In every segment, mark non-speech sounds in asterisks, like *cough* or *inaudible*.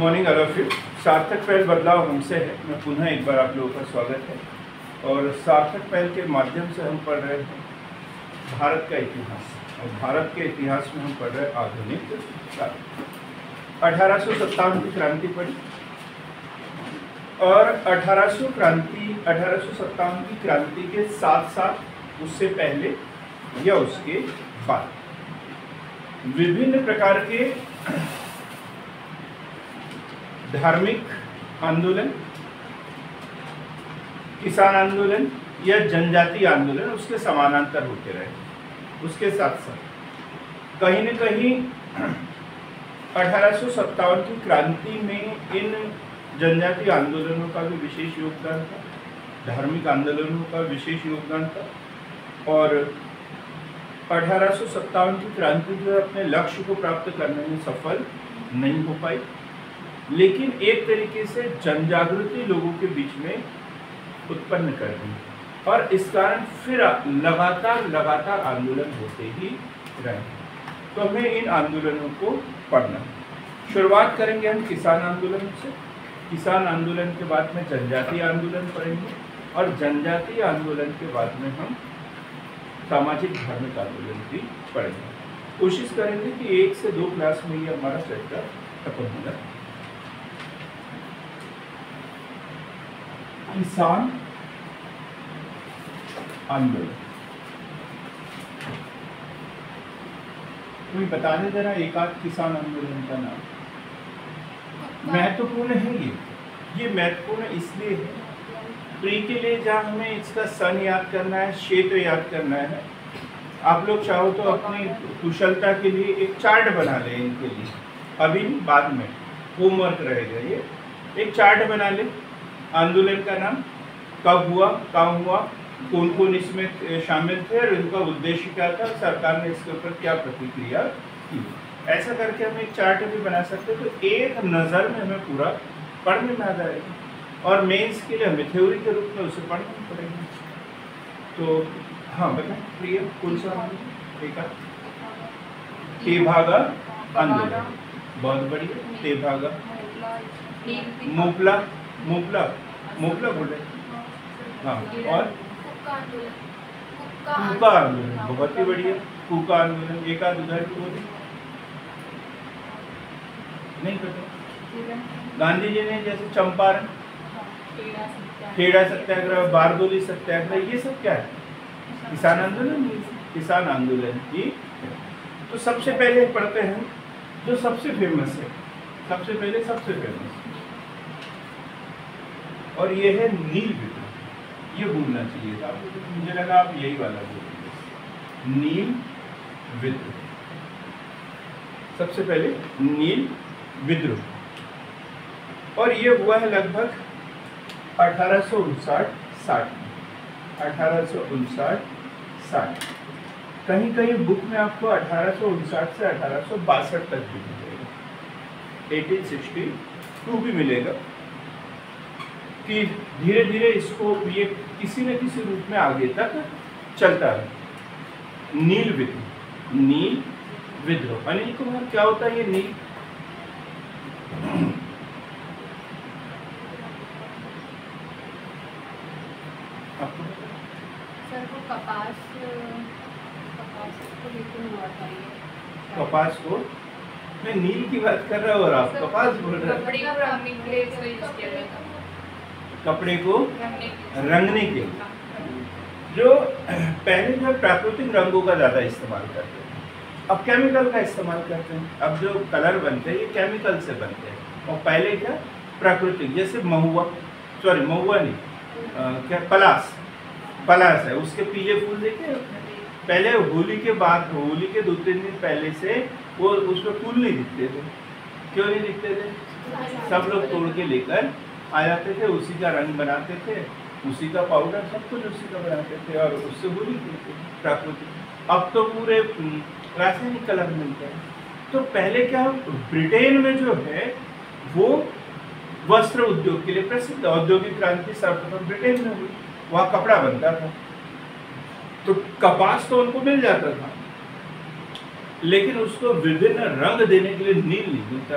Morning you सार्थक पहल बदलाव हमसे है। मैं पुनः एक बार आप लोगों का स्वागत है। और सार्थक पहल के माध्यम से हम पढ़ रहे हैं भारत का इतिहास। और भारत के इतिहास में हम पढ़ रहे हैं आधुनिक काल अठारह की क्रांति पढ़ी। और अठारह सौ क्रांति, अठारह सौ सत्तावन की क्रांति के साथ साथ उससे पहले या उसके बाद। विभिन्न प्रकार के धार्मिक आंदोलन, किसान आंदोलन या जनजाति आंदोलन उसके समानांतर होते रहे, उसके साथ साथ। कहीं न कहीं *clears throat* अठारह की क्रांति में इन जनजाति आंदोलनों का भी विशेष योगदान था, धार्मिक आंदोलनों का विशेष योगदान था और अठारह की क्रांति जो अपने लक्ष्य को प्राप्त करने में सफल नहीं हो पाई। लेकिन एक तरीके से जनजागृति लोगों के बीच में उत्पन्न कर दी। और इस कारण फिर लगातार लगातार आंदोलन होते ही रहे। तो हमें इन आंदोलनों को पढ़ना। शुरुआत करेंगे हम किसान आंदोलन से। किसान आंदोलन के बाद में जनजातीय आंदोलन पढ़ेंगे और जनजातीय आंदोलन के बाद में हम सामाजिक धार्मिक आंदोलन भी पढ़ेंगे। कोशिश करेंगे कि एक से दो क्लास में ये हमारा चर्चा खत्म हो जाए। किसान आंदोलन कोई बता दे जरा एक आध किसान आंदोलन का नाम? महत्वपूर्ण है ये। ये महत्वपूर्ण इसलिए है प्री के लिए जहाँ हमें इसका सन याद करना है क्षेत्र याद करना है। आप लोग चाहो तो अपनी कुशलता के लिए एक चार्ट बना लें इनके लिए। अभी बाद में। होमवर्क रहेगा ये। एक चार्ट बना लें। आंदोलन का नाम कब हुआ कहाँ हुआ कौन कौन इसमें शामिल थे और इनका उद्देश्य क्या था सरकार ने इसके ऊपर क्या प्रतिक्रिया की? ऐसा करके हम एक चार्ट भी बना सकते तो एक नज़र में हमें पूरा पढ़ने में आ जाएगा और मेंस के लिए हमें थ्योरी के रूप में उसे पढ़ना पड़ेगा। तो हाँ बताए प्रिय कौन सा भागा आंदोलन। बहुत बढ़िया। ते भागा। मोपला मोपला। मोपला बोले हाँ। और? कूका आंदोलन बहुत ही बढ़िया। कूका आंदोलन एक आध बोले नहीं पता। गांधी जी ने जैसे चंपारण खेड़ा सत्याग्रह बारदोली सत्याग्रह ये सब क्या है? किसान आंदोलन? किसान आंदोलन की तो सबसे पहले पढ़ते हैं जो सबसे फ़ेमस है सबसे पहले सबसे फ़ेमस और ये है नील विद्रोह ये भूलना चाहिए था। आपको तो मुझे लगा आप यही वाला बोलेंगे। नील विद्रोह सबसे पहले नील विद्रोह और ये हुआ है लगभग अठारह सौ उनसाठ साठ। अठारह सौ उनसाठ साठ। कहीं कहीं बुक में आपको अठारह सौ उनसाठ से अठारह सौ बासठ तक भी मिलेगा। एटीन सिक्सटी टू भी मिलेगा। कि धीरे धीरे इसको ये किसी न किसी रूप में आगे तक चलता है नील विद्रोह। नील विद्रोह। अनिल कुमार क्या होता है ये नील? कपास कपास को हुआ था ये। कपास को? मैं नील की बात कर रहा हूँ और आप कपास बोल रहे हैं। कपड़े को रंगने के लिए। जो पहले जो प्राकृतिक रंगों का ज़्यादा इस्तेमाल करते हैं। अब केमिकल का इस्तेमाल करते हैं। अब जो कलर बनते हैं ये केमिकल से बनते हैं। और पहले क्या? प्राकृतिक जैसे महुआ। सॉरी महुआ नहीं। आ, क्या? पलास पलास है। उसके पीले फूल देखे? पहले होली के बाद होली के दो तीन दिन पहले से वो उसमें फूल नहीं दिखते थे। क्यों नहीं दिखते थे? सब लोग तोड़ के लेकर आ जाते थे, उसी का रंग बनाते थे, उसी का पाउडर सब कुछ उसी का बनाते थे और उससे बुरी प्राकृतिक। अब तो पूरे रासायनिक कलर मिलते हैं। तो पहले क्या ब्रिटेन में जो है, वो वस्त्र उद्योग के लिए प्रसिद्ध औद्योगिक क्रांति सर्वप्रथम ब्रिटेन में हुई। वहाँ कपड़ा बनता था। तो कपास तो उनको मिल जाता था। लेकिन उसको विभिन्न रंग देने के लिए नील नहीं मिलता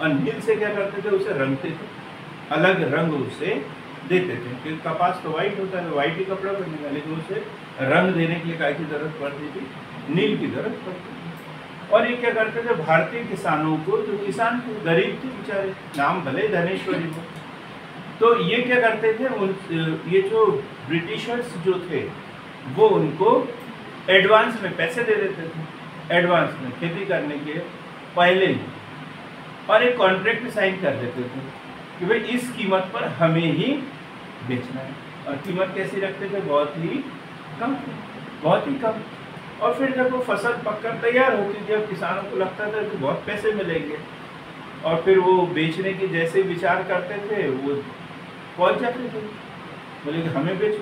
और नील से क्या करते थे, उसे रंगते थे। अलग रंग उसे देते थे। क्योंकि कपास तो वाइट होता है वाइट ही कपड़ा बनने का। लेकिन उसे रंग देने के लिए काय की ज़रूरत पड़ती थी, नील की ज़रूरत पड़ती थी। और ये क्या करते थे? भारतीय किसानों को, जो किसान थे, गरीब थे बेचारे, नाम भले धनेश्वरी हो। तो ये क्या करते थे? उन, ये जो ब्रिटिशर्स जो थे, वो उनको एडवांस में पैसे दे देते थे। एडवांस में खेती करने के पहले ही। और एक कॉन्ट्रैक्ट साइन कर देते थे। कि भाई इस कीमत पर हमें ही बेचना है। और कीमत कैसी रखते थे बहुत ही कम। बहुत ही कम। और फिर जब वो फ़सल पककर तैयार होती थी, अब किसानों को लगता था कि बहुत पैसे मिलेंगे। और फिर वो बेचने की जैसे विचार करते थे, वो पहुँच जाते थे। बोले कि हमें बेचो।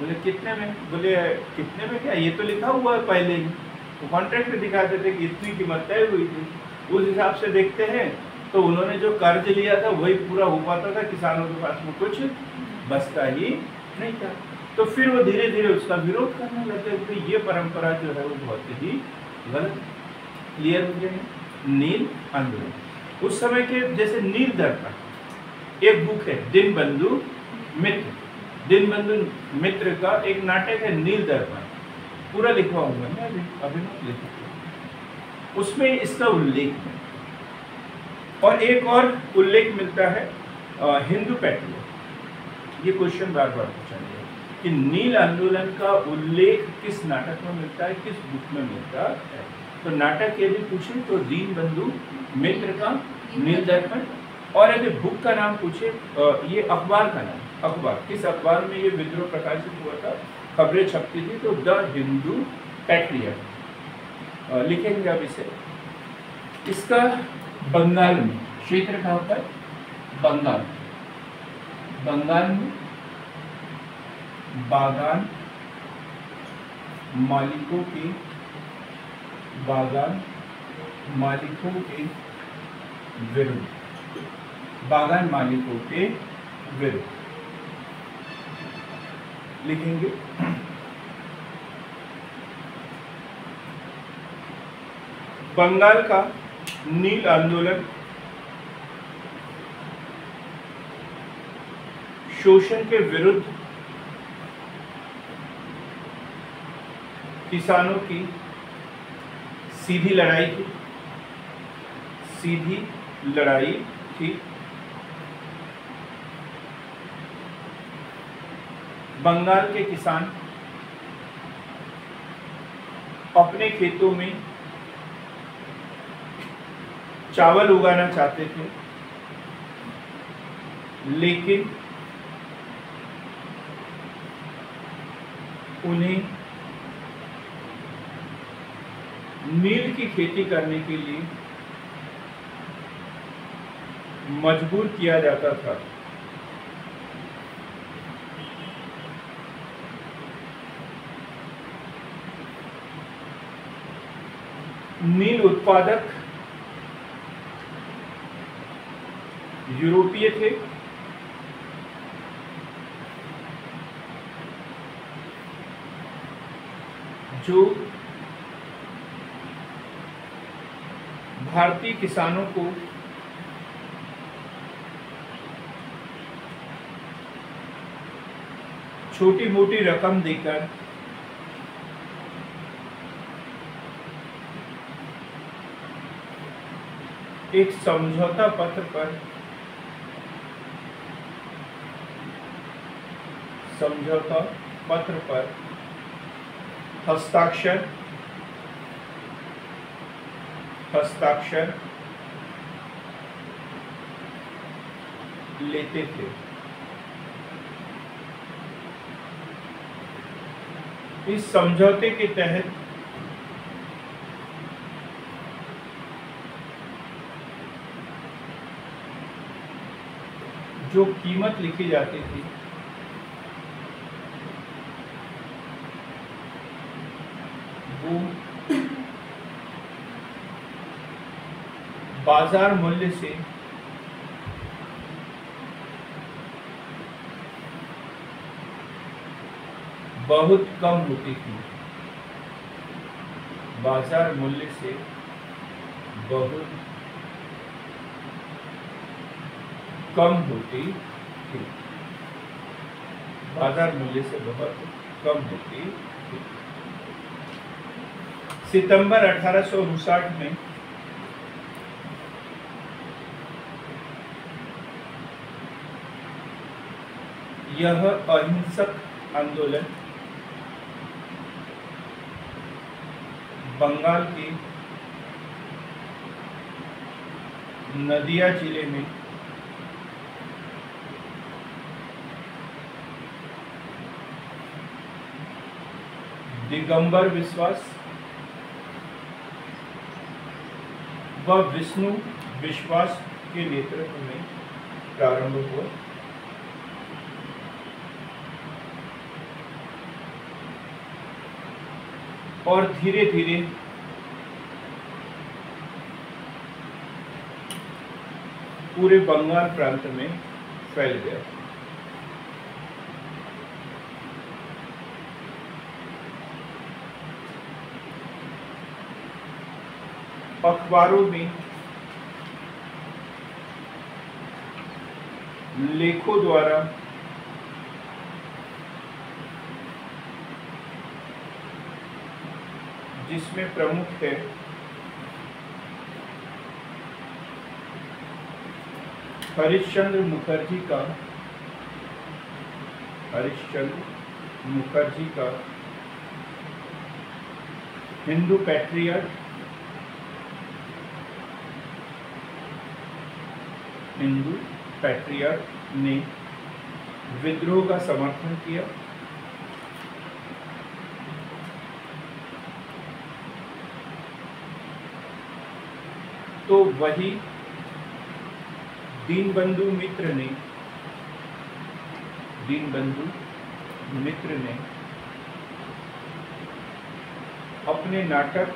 बोले, कितने में? बोले, कितने में क्या? ये तो लिखा हुआ है पहले ही। वो कॉन्ट्रैक्ट में दिखाते थे कि इतनी कीमत तय हुई थी। उस हिसाब से देखते हैं। तो उन्होंने जो कर्ज लिया था, वही पूरा हो पाता था किसानों के पास में। कुछ बचता ही नहीं था। तो फिर वो धीरे धीरे उसका विरोध करने लगे कि ये परंपरा जो है, वो बहुत ही गलत क्लियर हो गया नील आंदोलन। उस समय के जैसे नील दर्पण, एक बुक है दिन बंधु मित्र। दिन बंधु मित्र का एक नाटक है, नील दर्पण। पूरा लिखवा हुआ अभी अभी लिखा। उसमें इसका उल्लेख है। और एक और उल्लेख मिलता है हिंदू पैट्रियट ये क्वेश्चन बार बार पूछा गया कि नील आंदोलन का उल्लेख किस नाटक में मिलता है किस बुक में मिलता है? तो नाटक यदि पूछे तो दीन बंधु मित्र का नील दर्पण। और यदि बुक का नाम पूछे ये अखबार का नाम अखबार। किस अखबार में ये विद्रोह प्रकाशित हुआ था? खबरें छपती थी तो द हिंदू पैट्रियट लिखेंगे अब इसे। इसका बंगाल में। क्षेत्र कहाँ पर बंगाल। बंगाल में बागान, मालिकों के बागान, मालिकों के विरुद्ध। बागान मालिकों के विरुद्ध। लिखेंगे। बंगाल का नील आंदोलन, शोषण के विरुद्ध किसानों की सीधी लड़ाई थी सीधी लड़ाई थी बंगाल के किसान अपने खेतों में चावल उगाना चाहते थे, लेकिन उन्हें नील की खेती करने के लिए मजबूर किया जाता था। नील उत्पादक यूरोपीय थे। जो भारतीय किसानों को छोटी मोटी रकम देकर एक समझौता पत्र पर समझौता पत्र पर हस्ताक्षर हस्ताक्षर लेते थे। इस समझौते के तहत जो कीमत लिखी जाती थी वो बाज़ार मूल्य से बहुत कम होती थी। बाज़ार मूल्य से बहुत कम होती थी। बाज़ार मूल्य से बहुत कम होती थी। सितंबर अठारह में यह अहिंसक आंदोलन बंगाल के नदिया ज़िले में दिगंबर विश्वास व विष्णु विश्वास के नेतृत्व में प्रारंभ हुआ। और धीरे धीरे पूरे बंगाल प्रांत में फैल गया। अखबारों में लेखों द्वारा जिसमें प्रमुख है। हरिश्चंद्र मुखर्जी का। हरिश्चंद्र मुखर्जी का। हिंदू पैट्रियट। हिंदू पैट्रियट ने विद्रोह का समर्थन किया। तो वही दीनबंधु मित्र ने, दीनबंधु मित्र ने अपने नाटक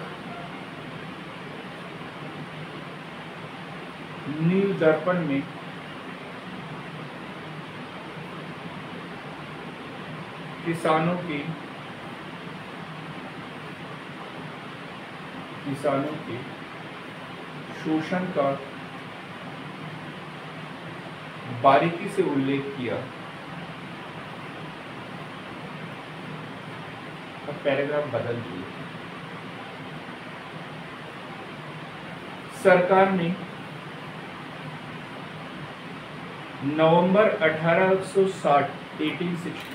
नील दर्पण में किसानों की, किसानों के शोषण का बारीकी से उल्लेख किया। अब पैराग्राफ बदल दिए। सरकार ने नवंबर 1860 1860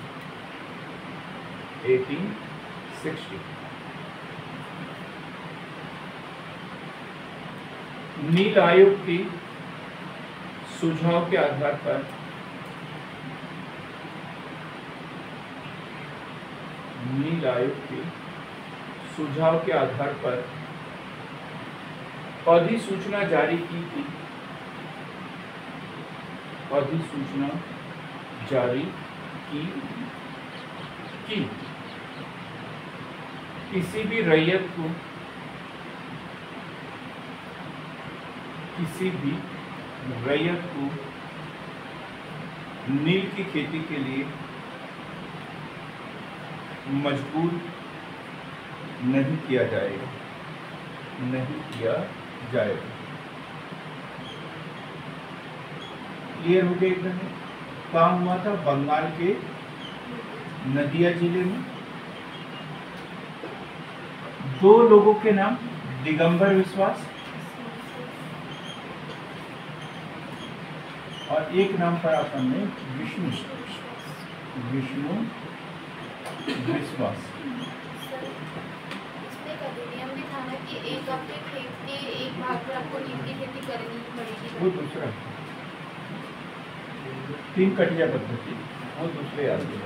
1860 नील आयोग के सुझाव के आधार पर नील आयोग के सुझाव के आधार पर अधिसूचना जारी की थी। अधिसूचना जारी की की किसी भी रैयत को किसी भी रैयत को नील की खेती के लिए मजबूर नहीं किया जाएगा। नहीं किया जाएगा। क्लियर हो गया एकदम काम हुआ था बंगाल के नदिया ज़िले में। दो लोगों के नाम दिगंबर विश्वास और एक नाम पर अपन ने विष्णु विष्णु विश्वास। सर इसमें का नियम भी था ना कि एक आपके खेत के एक भाग पर आपको नीम की खेती करनी वो दूसरा। तीन कटिया पद्धति वो दूसरे आदमी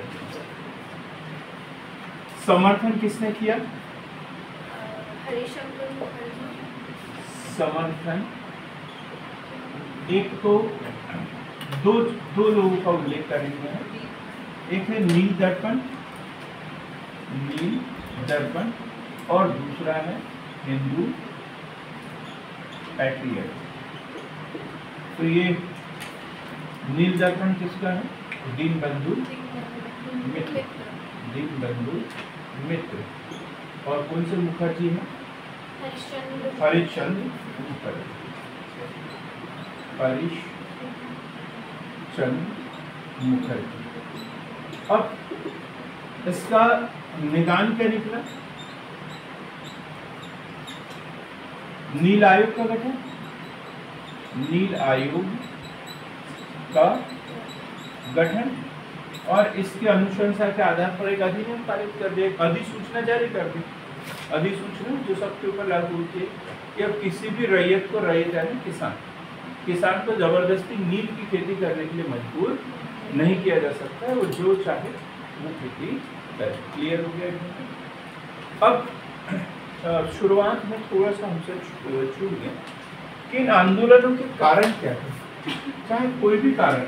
समर्थन किसने किया? समर्थन। एक तो दो दो लोगों का उल्लेख करेंगे हम। एक है नील दर्पण नील दर्पण और दूसरा है हिंदू पैट्रियट। तो ये नील दर्पण किसका है? दीन बंधु मित्र। दीन बंधु मित्र। और कौन से मुखर्जी है? हरिश्चंद्र। हरिश्चंद्र। मुखर्जी हरीश चंद मुखर्जी अब इसका निदान क्या निकला? नील आयोग का गठन नील आयोग का गठन और इसके अनुशंसा के आधार पर एक अधिनियम पारित कर दिया अधिसूचना जारी कर दी। अधिसूचना जो सबके ऊपर लागू होती है कि अब किसी भी रैयत को रैयत यानी किसान। किसान को ज़बरदस्ती नील की खेती करने के लिए मजबूर नहीं किया जा सकता है, वो जो चाहे वो खेती करे। क्लियर हो गया अब शुरुआत में थोड़ा सा हमसे छूट गया कि इन आंदोलनों के कारण क्या थे? चाहे कोई भी कारण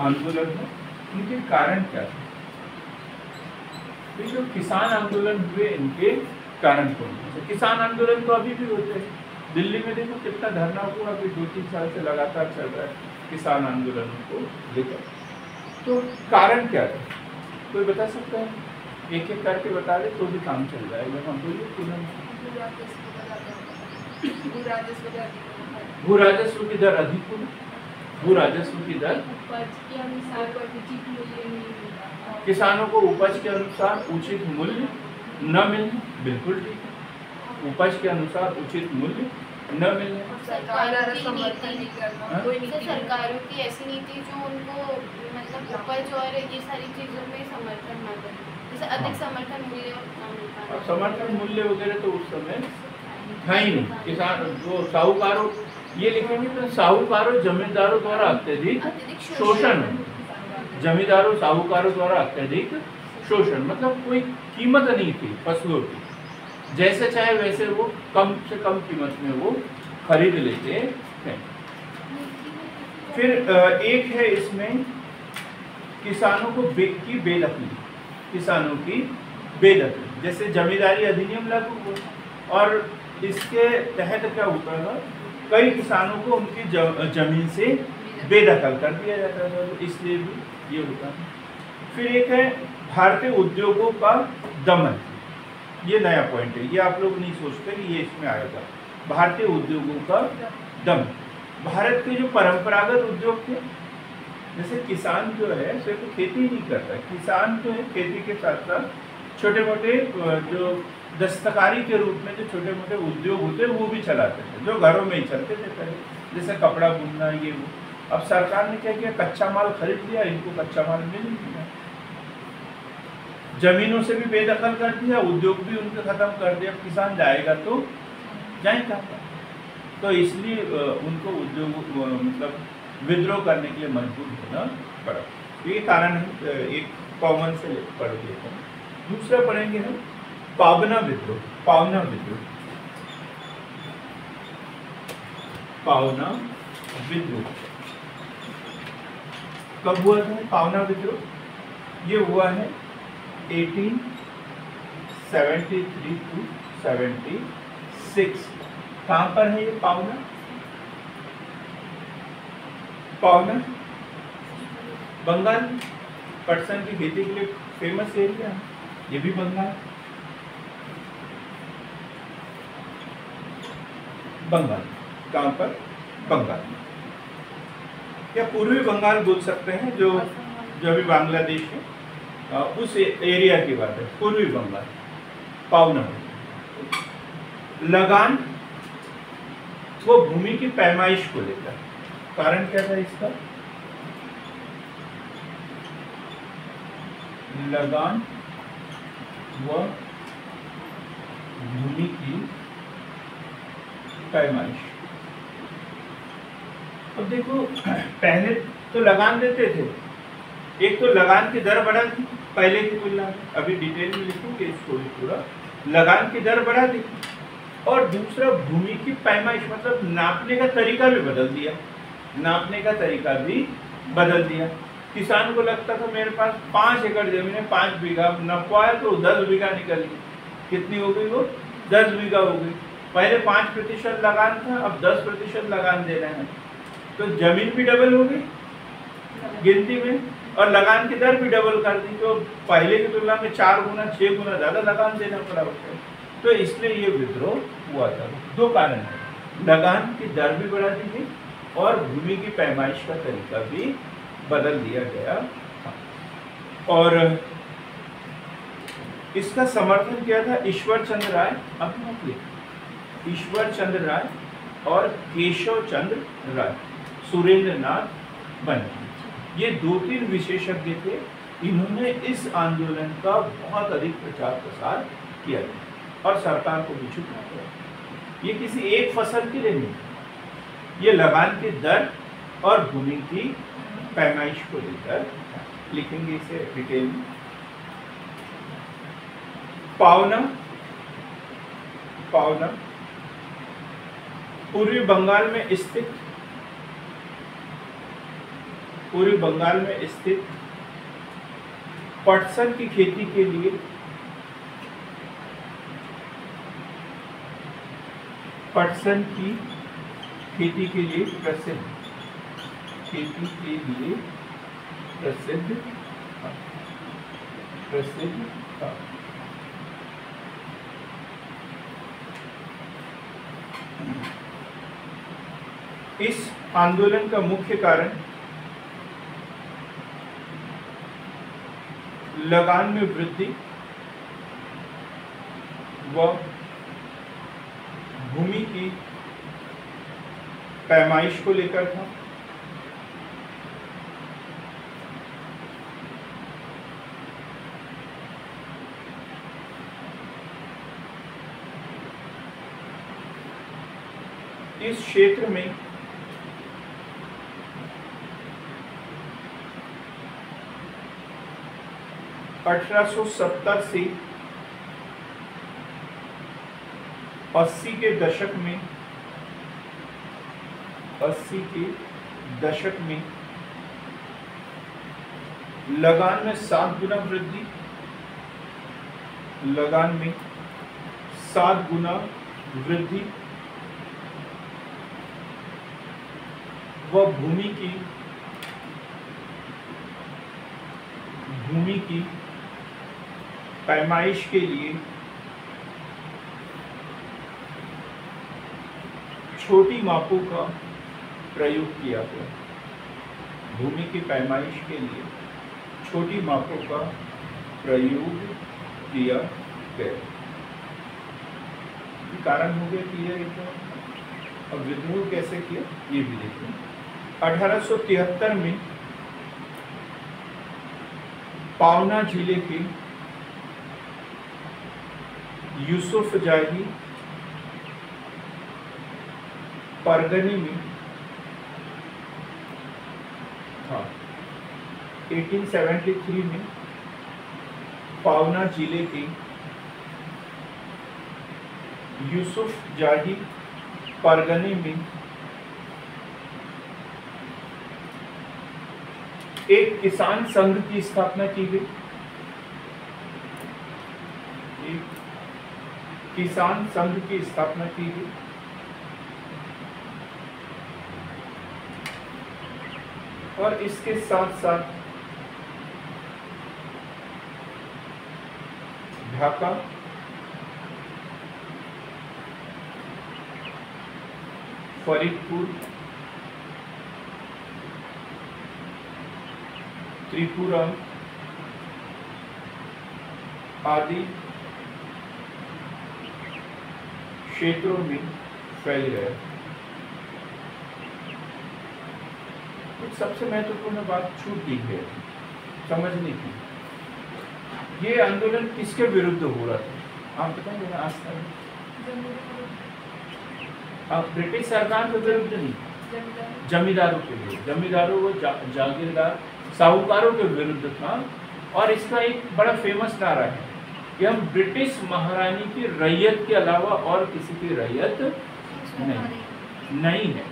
आंदोलन हो, उनके कारण क्या थे? जो किसान आंदोलन हुए इनके कारण कौन किसान आंदोलन तो अभी भी होते हैं। दिल्ली में देखो कितना धरना हुआ अभी दो तीन साल से लगातार चल रहा है किसान आंदोलन को लेकर। तो कारण क्या था कोई बता सकता है? एक एक करके बता दे तो भी काम चल जाएगा हम बोलिए भू राजस्व की दर अधिक होगी भू राजस्व की दर किसानों को उपज के अनुसार उचित मूल्य न मिलने, बिल्कुल ठीक। उपज के अनुसार उचित मूल्य न मिलने। हाँ? सरकारों की ऐसी नीति जो उनको मतलब उपज और ये सारी चीज़ों में समर्थन न करे। जैसे अधिक हाँ। समर्थन मूल्य समर्थन मूल्य वगैरह तो उस समय था ही नहीं। किसान जो साहूकारों ये लिखेंगे तो साहूकारों जमींदारों द्वारा अत्यधिक शोषण। जमींदारों साहूकारों द्वारा अत्यधिक शोषण। मतलब कोई कीमत नहीं थी फ़सलों की। जैसे चाहे वैसे वो कम से कम कीमत में वो खरीद लेते हैं। फिर एक है इसमें किसानों को की बेदखली, किसानों की बेदखली। जैसे जमींदारी अधिनियम लागू हुआ और इसके तहत क्या होता है कई किसानों को उनकी ज़मीन से बेदखल कर दिया जाता है तो इसलिए भी ये होता है फिर एक है भारतीय उद्योगों का दमन। ये नया पॉइंट है। ये आप लोग नहीं सोचते कि ये इसमें आएगा। भारतीय उद्योगों का दम। भारत के जो परंपरागत उद्योग थे, जैसे किसान जो है, सिर्फ़ तो खेती नहीं करता किसान जो है, खेती के साथ साथ छोटे मोटे जो दस्तकारी के रूप में जो छोटे मोटे उद्योग होते हैं, वो भी चलाते थे। जो घरों में ही चलते थे पहले। जैसे कपड़ा बुनना, ये वो। अब सरकार ने क्या किया? कच्चा माल खरीद लिया। इनको कच्चा माल मिल गया। जमीनों से भी बेदखल कर दिया उद्योग भी उनके खत्म कर दिया किसान जाएगा तो जाएगा तो इसलिए उनको उद्योग मतलब विद्रोह करने के लिए मजबूर होना पड़ा। तो ये कारण है एक कॉमन से पढ़ लेते दूसरा पढ़ेंगे हम, पावना विद्रोह पावना विद्रोह। पावना विद्रोह। कब हुआ था? पावना विद्रोह। ये हुआ है 1873 टू 76 कहाँ पर है ये पावना? पावना? बंगाल। पटसन की खेती के लिए फ़ेमस एरिया है। ये भी बंगाल। बंगाल। कहाँ पर? बंगाल। या पूर्वी बंगाल बोल सकते हैं जो जो अभी बांग्लादेश है? उस एरिया की बात है, पूर्वी बंगाल पावना लगान वो भूमि की पैमाइश को लेकर। कारण क्या था इसका? लगान व भूमि की पैमाइश। अब देखो, *clears throat* पहले तो लगान देते थे। एक तो लगान की दर बढ़ा दी। पहले की तुलना में अभी डिटेल में लिखूँगे स्टोरी पूरा। लगान की दर बढ़ा दी। और दूसरा, भूमि की पैमाइश मतलब नापने का तरीका भी बदल दिया। नापने का तरीका भी बदल दिया। किसान को लगता था, मेरे पास पाँच एकड़ ज़मीन है, पाँच बीघा, नपवाया तो दस बीघा निकल गई। कितनी हो गई वो? दस बीघा हो गई। पहले पाँच प्रतिशत लगान था, अब दस प्रतिशत लगान दे रहे हैं। तो ज़मीन भी डबल हो गई। गिनती में और लगान की दर भी डबल कर दी तो पहले की तुलना में चार गुना छः गुना ज़्यादा लगान देना पड़ा उसको। तो इसलिए ये विद्रोह हुआ था। दो कारण है। लगान की दर भी बढ़ा दी गई और भूमि की पैमाइश का तरीका भी बदल दिया गया और इसका समर्थन किया था ईश्वर चंद्र राय लिख ईश्वर चंद्र राय और केशव चंद्र राय सुरेंद्र नाथ बने। ये दो तीन विशेषज्ञ थे, इन्होंने इस आंदोलन का बहुत अधिक प्रचार प्रसार किया और सरकार को भी चुका ये किसी एक फ़सल के लिए नहीं, ये लगान की दर और भूमि की पैमाइश को लेकर लिखेंगे इसे डिटेल में। पावना पावना पूर्वी बंगाल में स्थित पूर्वी बंगाल में स्थित पटसन की खेती के लिए पटसन की खेती के लिए प्रसिद्ध, खेती के लिए प्रसिद्ध प्रसिद्ध, इस आंदोलन का मुख्य कारण लगान में वृद्धि व भूमि की पैमाइश को लेकर था। इस क्षेत्र में अठारह सौ सत्तर से 80 के दशक में 80 के दशक में लगान में सात गुना वृद्धि, लगान में सात गुना वृद्धि व भूमि की भूमि की पैमाइश के लिए छोटी मापों का प्रयोग किया गया। भूमि की पैमाइश के लिए छोटी मापों का प्रयोग किया गया। कारण हो गया क्लियर एकदम अब विद्रोह कैसे किया, ये भी देखें अठारह सौ तिहत्तर में पावना ज़िले के यूसुफ जाही परगनी में हाँ 1873 में पावना ज़िले के यूसुफ जाही परगनी में एक किसान संघ की स्थापना की गई। किसान संघ की स्थापना की गई और इसके साथ साथ ढाका फरीदपुर त्रिपुरा आदि क्षेत्रों में फैल गया कुछ सबसे महत्वपूर्ण बात छूट दी है, समझने की। ये आंदोलन किसके विरुद्ध हो रहा था? आप बताएँगे ना, आज तक। ब्रिटिश सरकार के विरुद्ध नहीं। जमींदारों के लिए। जमींदारों व जागीरदार साहूकारों के विरुद्ध था। और इसका एक बड़ा फ़ेमस नारा है। कि हम ब्रिटिश महारानी की रैयत के अलावा और किसी की रैयत नहीं नहीं है।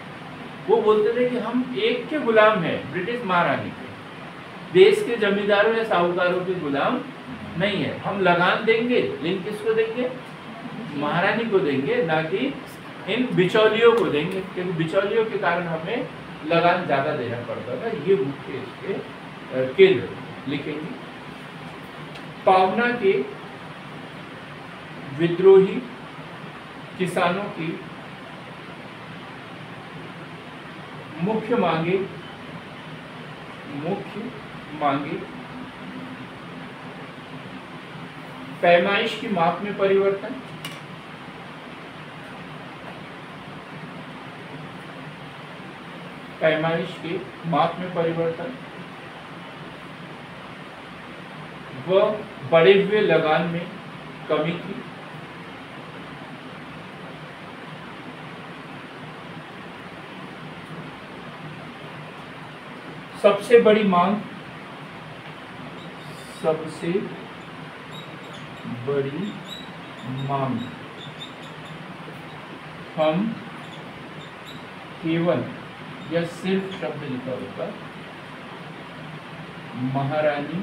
वो बोलते थे कि हम एक के गुलाम हैं, ब्रिटिश महारानी के। देश के जमींदारों या साहूकारों के गुलाम नहीं है। हम लगान देंगे, लेकिन किसको देंगे? महारानी को देंगे, ना कि इन बिचौलियों को देंगे, क्योंकि बिचौलियों के कारण हमें लगान ज़्यादा देना पड़ता था। ये मुख्य इसके केंद्र। लिखेंगे पावना के विद्रोही किसानों की मुख्य मांगे मुख्य मांगे पैमाइश की माप में परिवर्तन, पैमाइश के माप में परिवर्तन व बढ़े हुए लगान में कमी की सबसे बड़ी मांग, सबसे बड़ी मांग। हम केवल या सिर्फ़ शब्द लिखा होगा, महारानी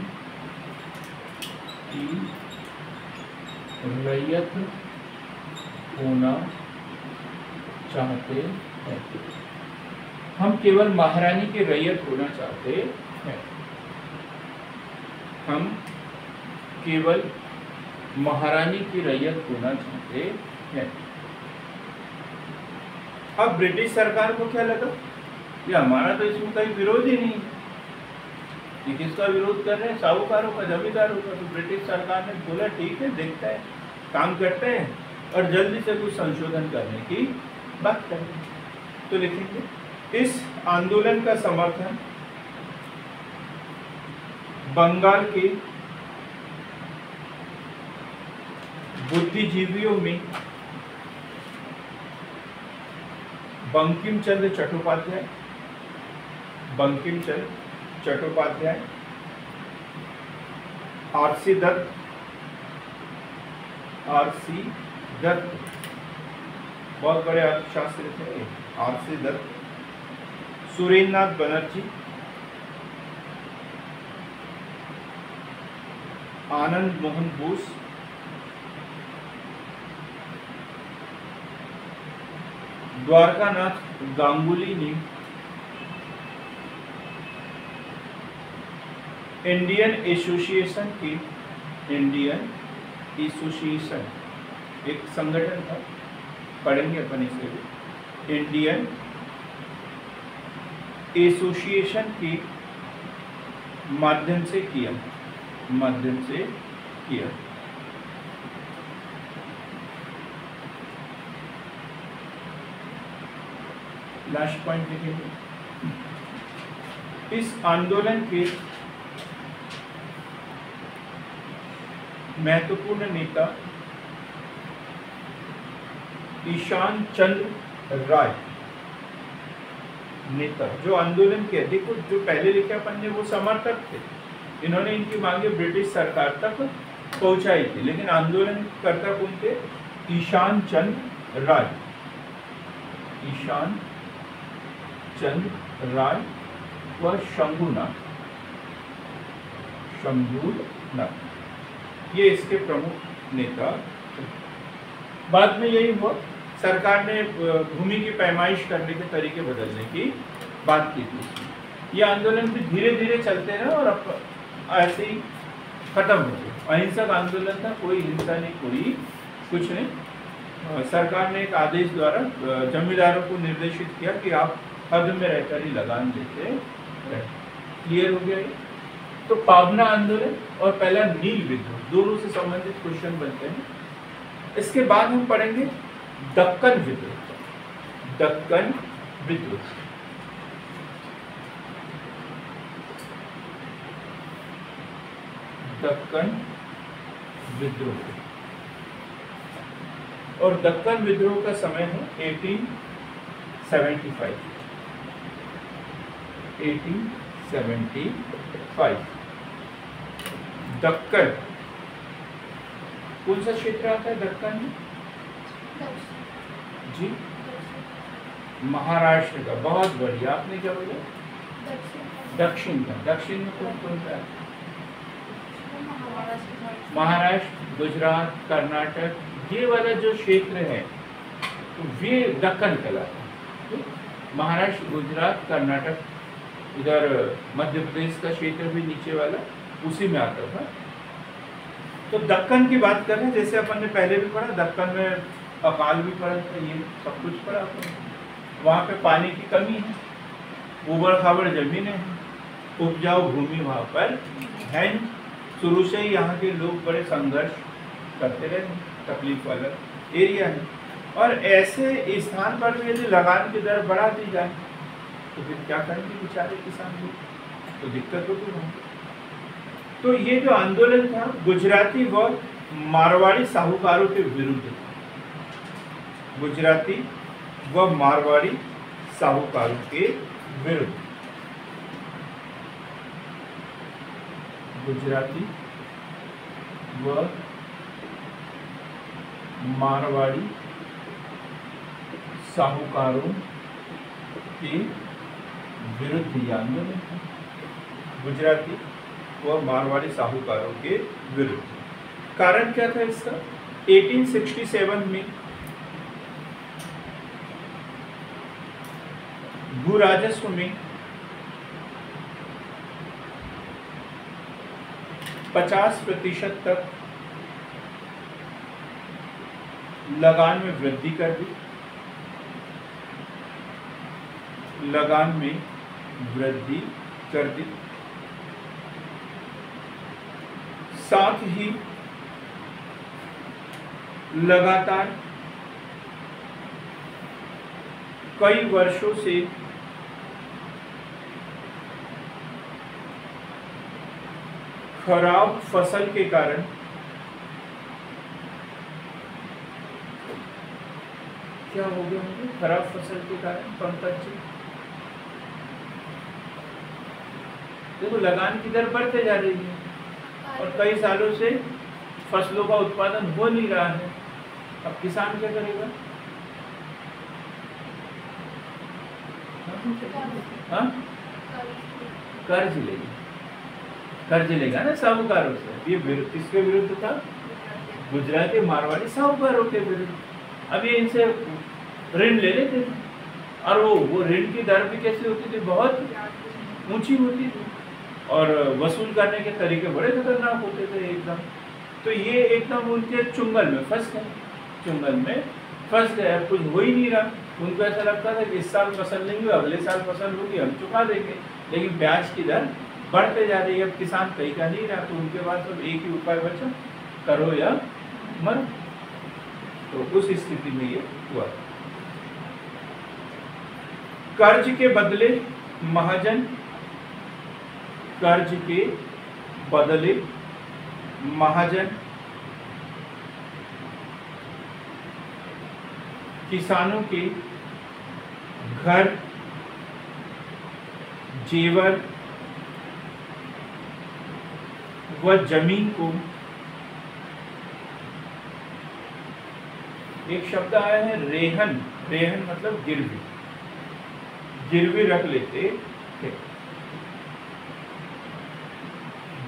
की रैयत होना चाहते हैं। हम केवल महारानी की रैयत होना चाहते हैं। हम केवल महारानी की रैयत होना चाहते हैं। अब ब्रिटिश सरकार को क्या लगा? कि हमारा तो इसमें कोई विरोध ही नहीं ये किसका विरोध कर रहे हैं? साहूकारों का, जमींदारों का। तो ब्रिटिश सरकार ने बोला, ठीक है, देखता है, काम करते हैं और जल्दी से कुछ संशोधन करने की बात करेंगे तो लिखेंगे। इस आंदोलन का समर्थन बंगाल के बुद्धिजीवियों में Bankim Chandra Chattopadhyay Bankim Chandra Chattopadhyay R C Dutt R C Dutt, बहुत बड़े अर्थशास्त्री थे आर सी दत्त। सुरेंद्रनाथ बनर्जी, आनंद मोहन बोस, द्वारकानाथ गांगुली ने इंडियन एसोसिएशन की, इंडियन एसोसिएशन, एक संगठन था, पढ़ेंगे अपन इसे इंडियन एसोसिएशन के माध्यम से किया, माध्यम से किया। लास्ट पॉइंट लिखेंगे इस आंदोलन के महत्वपूर्ण नेता ईशान चंद्र राय। नेता, जो आंदोलन के देखो, जो पहले लिखे अपन ने, वो समर्थक थे। इन्होंने इनकी मांगे ब्रिटिश सरकार तक पहुंचाई थी। लेकिन आंदोलन करता कौन थे? ईशान चंद राय। ईशान चंद राय व शंभुनाथ। शंभुनाथ। ये इसके प्रमुख नेता। बाद में यही हुआ। सरकार ने भूमि की पैमाइश करने के तरीके बदलने की बात की थी। ये आंदोलन भी धीरे धीरे चलते रहे और अब ऐसे ही खत्म हो गए। अहिंसक आंदोलन था, कोई हिंसा नहीं, कोई कुछ नहीं। सरकार ने एक आदेश द्वारा जमींदारों को निर्देशित किया कि आप हद में रहकर ही लगान देते क्लियर हो गया तो पावना आंदोलन और पहला नील विद्रोह, दोनों से संबंधित क्वेश्चन बनते हैं। इसके बाद हम पढ़ेंगे दक्कन विद्रोह। दक्कन विद्रोह। दक्कन विद्रोह। और दक्कन विद्रोह का समय है 1875 1875 दक्कन। कौन सा क्षेत्र आता है दक्कन में? जी। महाराष्ट्र का, बहुत बढ़िया। आपने क्या बोला? दक्षिण का। दक्षिण में कौन कौन सा है? महाराष्ट्र, गुजरात, कर्नाटक, ये वाला जो क्षेत्र है तो ये दक्कन कहलाता है। महाराष्ट्र, गुजरात, कर्नाटक, इधर, मध्य प्रदेश का क्षेत्र भी नीचे वाला, उसी में आता था। तो दक्कन की बात करें जैसे अपन ने पहले भी पढ़ा, दक्कन में अकाल भी पड़ा था ये सब कुछ पड़ा। था वहाँ पे पानी की कमी है। उबड़ खाबड़ जमीनें हैं। उपजाऊ भूमि वहाँ पर। है शुरू से ही यहाँ के लोग बड़े संघर्ष करते रहे तकलीफ़ वाला एरिया है। और ऐसे स्थान पर भी यदि लगान की दर बढ़ा दी जाए तो फिर क्या करेंगे बेचारे किसान लोग? तो दिक्कत होगी वहाँ तो ये जो आंदोलन था, गुजराती व मारवाड़ी साहूकारों के विरुद्ध था। गुजराती व मारवाड़ी साहूकारों के विरुद्ध। गुजराती व मारवाड़ी साहूकारों के विरुद्ध आंदोलन गुजराती व मारवाड़ी साहूकारों के विरुद्ध। कारण क्या था इसका? 1867 में भू राजस्व में पचास प्रतिशत तक लगान में वृद्धि कर दी। लगान में वृद्धि कर दी। साथ ही लगातार कई वर्षों से खराब फ़सल के कारण क्या हो गया मुझे खराब फ़सल के कारण पंकज जी देखो लगान की दर बढ़ते जा रही है? और कई सालों से फ़सलों का उत्पादन हो नहीं रहा है। अब किसान क्या करेगा? हाँ? कर्ज लेगा। कर्ज लेगा ना साहूकारों से? ये विरुद्ध किसके विरुद्ध था? गुजराती मारवाड़ी साहूकारों के विरुद्ध। अब ये इनसे ऋण ले लेते थे। और वो वो ऋण की दर भी कैसी होती थी? बहुत ऊँची होती थी। और वसूल करने के तरीके बड़े खतरनाक होते थे एकदम। तो ये एकदम उनके चुंगल में फंस गए। चुंगल में फंस गए। कुछ हो ही नहीं रहा। उनको ऐसा लगता था कि इस साल फ़सल नहीं हुई अगले साल फ़सल होगी, हम चुका देंगे। लेकिन ब्याज की दर बढ़ते जा रही है, अब किसान कहीं का नहीं रहा तो उनके पास अब एक ही उपाय बचा, करो या मरो। तो उस स्थिति में ये हुआ। कर्ज के बदले महाजन, कर्ज के बदले महाजन, किसानों के घर, जेवर व ज़मीन को एक शब्द आया है रेहन रेहन मतलब गिरवी। गिरवी रख लेते थे।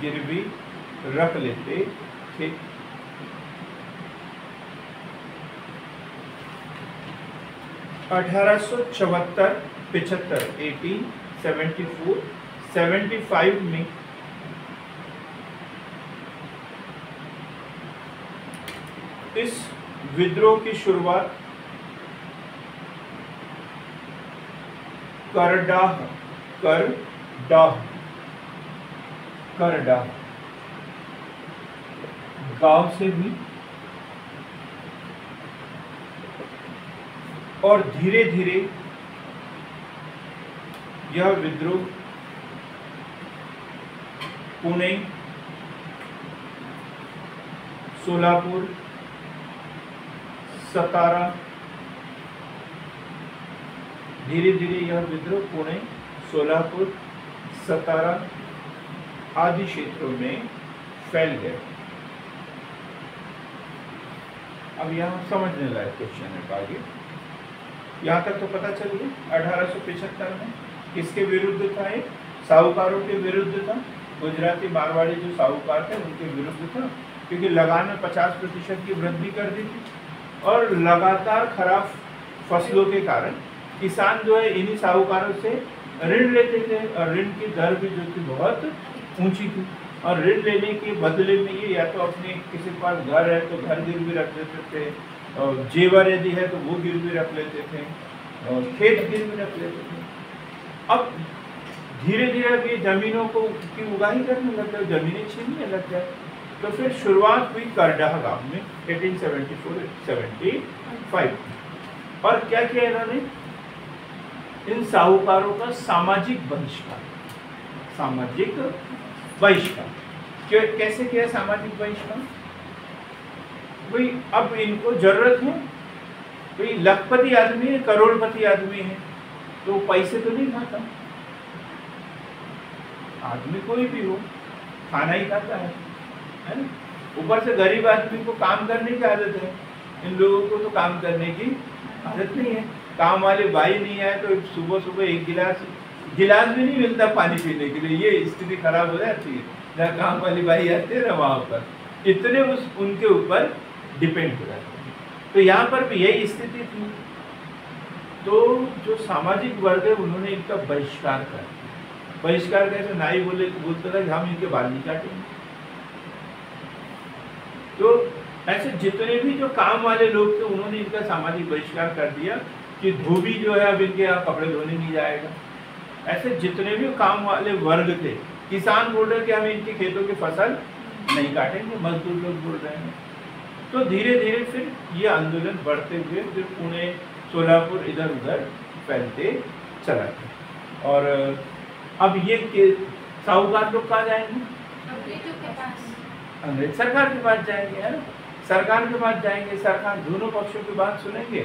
गिरवी रख लेते थे। अठारह सौ चौहत्तर, पिछहत्तर eighteen seventy four seventy five में इस विद्रोह की शुरुआत करडाह कर डाह करडाह गाँव से हुई और धीरे धीरे यह विद्रोह पुणे, सोलापुर सतारा। धीरे धीरे यह विद्रोह पुणे, सोलापुर, सतारा आदि क्षेत्रों में फैल गया। अब यहाँ समझने लायक क्वेश्चन है आगे। यहाँ तक तो पता चल गया, अठारह में किसके विरुद्ध था ये? साहूकारों के विरुद्ध था। गुजराती मारवाड़ी जो साहूकार थे, उनके विरुद्ध था, क्योंकि लगान में पचास प्रतिशत की वृद्धि कर दी थी। और लगातार खराब फ़सलों के कारण किसान जो है इन्हीं साहूकारों से ऋण लेते थे और ऋण की दर भी जो थी बहुत ऊँची थी। और ऋण लेने के बदले में ये या तो अपने किसी पास घर है तो घर गिरवी रख लेते थे और जेवर यदि है तो वो गिरवी रख लेते थे और खेत गिरवी रख लेते थे। अब धीरे धीरे अब ये जमीनों को की उगाही करने लग गए, जमीनें छीनने लग गए। तो फिर शुरुआत हुई करडाह गाँव में 1874-75 और क्या किया इन्होंने? इन साहूकारों का सामाजिक बहिष्कार सामाजिक बहिष्कार। कैसे किया सामाजिक बहिष्कार? भाई, अब इनको ज़रूरत है। भाई, लखपति आदमी है, करोड़पति आदमी है तो पैसे तो नहीं खाता। आदमी कोई भी हो, खाना ही खाता है। ऊपर से गरीब आदमी को काम करने की आदत है। इन लोगों को तो काम करने की आदत नहीं है। काम वाले भाई नहीं आए तो सुबह सुबह एक गिलास गिलास भी नहीं मिलता पानी पीने के लिए। ये स्थिति खराब हो जाती है। जहाँ काम वाली भाई आते हैं ना, वहाँ पर इतने उस, उनके ऊपर डिपेंड हो जाते हैं। तो यहाँ पर भी यही स्थिति थी। तो जो सामाजिक वर्ग है, उन्होंने इनका बहिष्कार कर बहिष्कार कैसे? नाई बोले, बोलते था हम इनके बाल नहीं काटेंगे। तो ऐसे जितने भी जो काम वाले लोग थे, उन्होंने इनका सामाजिक बहिष्कार कर दिया कि धोबी जो है, अब इनके यहाँ कपड़े धोने नहीं जाएगा। ऐसे जितने भी काम वाले वर्ग थे, किसान बोल रहे कि हम इनके खेतों की फ़सल नहीं काटेंगे, मजदूर लोग बोल रहे हैं। तो धीरे धीरे फिर ये आंदोलन बढ़ते हुए फिर पुणे, सोलापुर इधर उधर फैलते चला गया। और अब ये साहूकार लोग कहाँ जाएँगे? अंग्रेज़ सरकार के पास जाएँगे, है ना? सरकार के पास जाएँगे, सरकार दोनों पक्षों की बात सुनेंगे।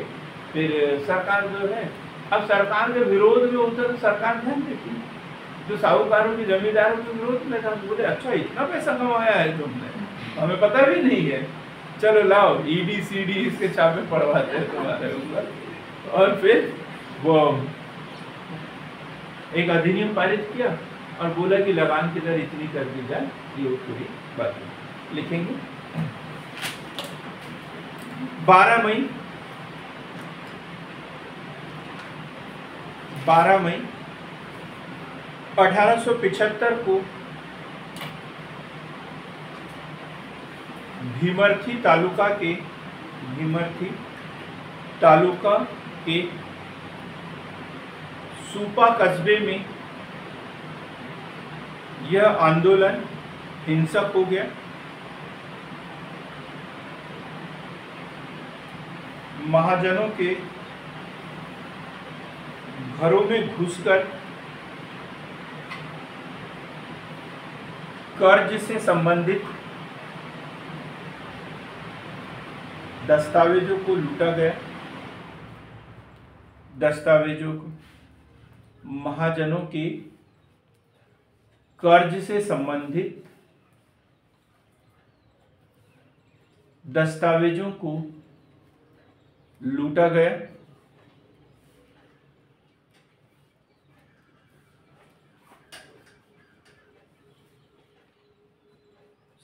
फिर सरकार जो है, अब सरकार के विरोध में होता तो सरकार ध्यान देती। जो साहूकारों की, जमींदारों के विरोध में था बोले अच्छा इतना पैसा कमाया है तुमने, हमें पता भी नहीं है। चलो लाओ ईडी सीडी इसके छापे पड़वाते हैं तुम्हारे ऊपर। और फिर वो, एक अधिनियम पारित किया और बोला कि लगान की दर इतनी कर दी जाए, ये पूरी बात लिखेंगे। 12 मई। 12 मई। 1875 को भीमर्थी तालुका के, भीमर्थी तालुका के सूपा कस्बे में यह आंदोलन हिंसक हो गया। महाजनों के घरों में घुसकर कर्ज से संबंधित दस्तावेजों को लूटा गया। दस्तावेजों को महाजनों के कर्ज से संबंधित दस्तावेजों को लूटा गया।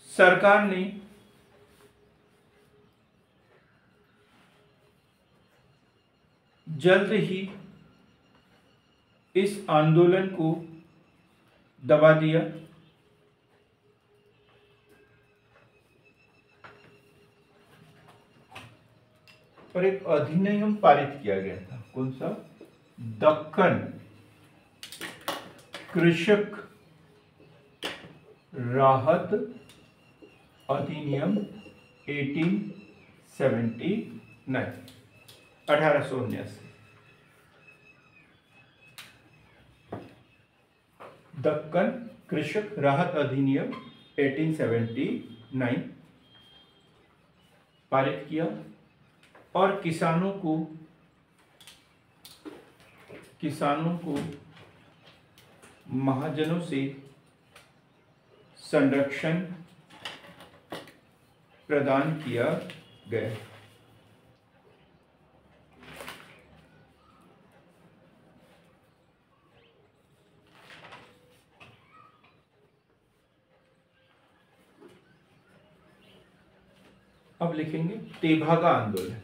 सरकार ने जल्द ही इस आंदोलन को दबा दिया। और एक अधिनियम पारित किया गया था। कौन सा? दक्कन। कृषक राहत अधिनियम 1879 अठारह सौ उन्यासी। दक्कन कृषक राहत अधिनियम 1879 पारित किया। और किसानों को किसानों को महाजनों से संरक्षण प्रदान किया गया। अब लिखेंगे तेभागा आंदोलन।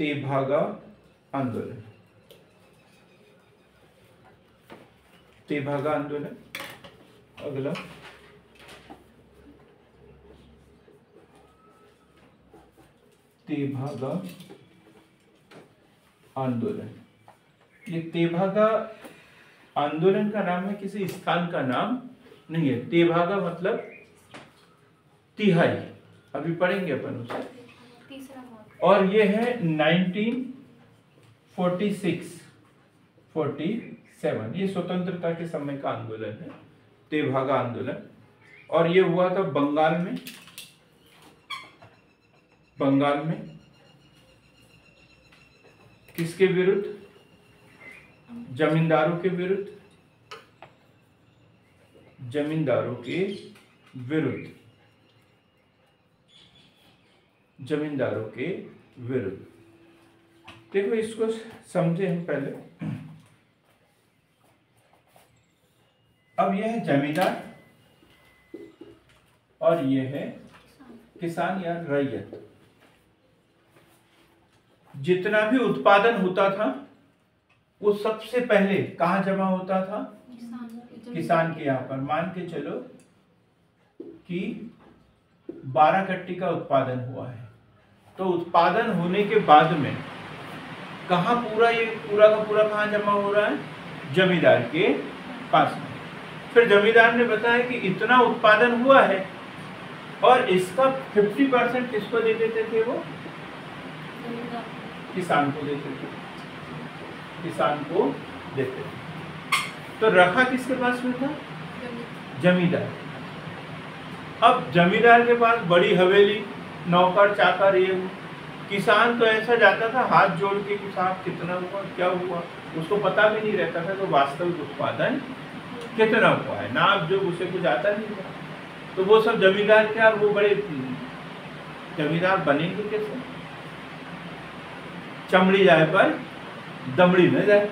तेभागा आंदोलन। तेभागा आंदोलन, अगला। तेभागा आंदोलन। ये तेभागा आंदोलन का नाम है, किसी स्थान का नाम नहीं है। तेभागा मतलब तिहाई। अभी पढ़ेंगे अपन उसे। और ये है 1946 47 ये स्वतंत्रता के समय का आंदोलन है, तेभागा आंदोलन। और ये हुआ था बंगाल में बंगाल में। किसके विरुद्ध? जमींदारों के विरुद्ध। जमींदारों के विरुद्ध। जमींदारों के विरुद्ध। देखो, इसको समझे हम पहले। अब यह है जमींदार और यह है किसान या रैयत। जितना भी उत्पादन होता था, वो सबसे पहले कहा जमा होता था? किसान के यहाँ पर। मान के चलो कि बारह कट्टी का उत्पादन हुआ है। तो उत्पादन होने के बाद में कहाँ पूरा ये पूरा का पूरा कहाँ जमा हो रहा है? जमींदार के पास में। फिर जमींदार ने बताया कि इतना उत्पादन हुआ है और इसका 50 परसेंट किसको दे देते थे वो? किसान को देते थे। किसान को देते थे। तो रखा किसके पास में था? जमींदार। जमींदार। अब जमींदार के पास बड़ी हवेली नौकर चाकर ये किसान तो ऐसा जाता था, हाथ जोड़ के कि साहब कितना हुआ, क्या हुआ? उसको पता भी नहीं रहता था तो वास्तविक उत्पादन कितना हुआ है। ना अब जो उसे कुछ आता नहीं था। तो वो सब जमींदार क्या, वो बड़े जमींदार बनेंगे कैसे? चमड़ी जाए पर दमड़ी न जाए।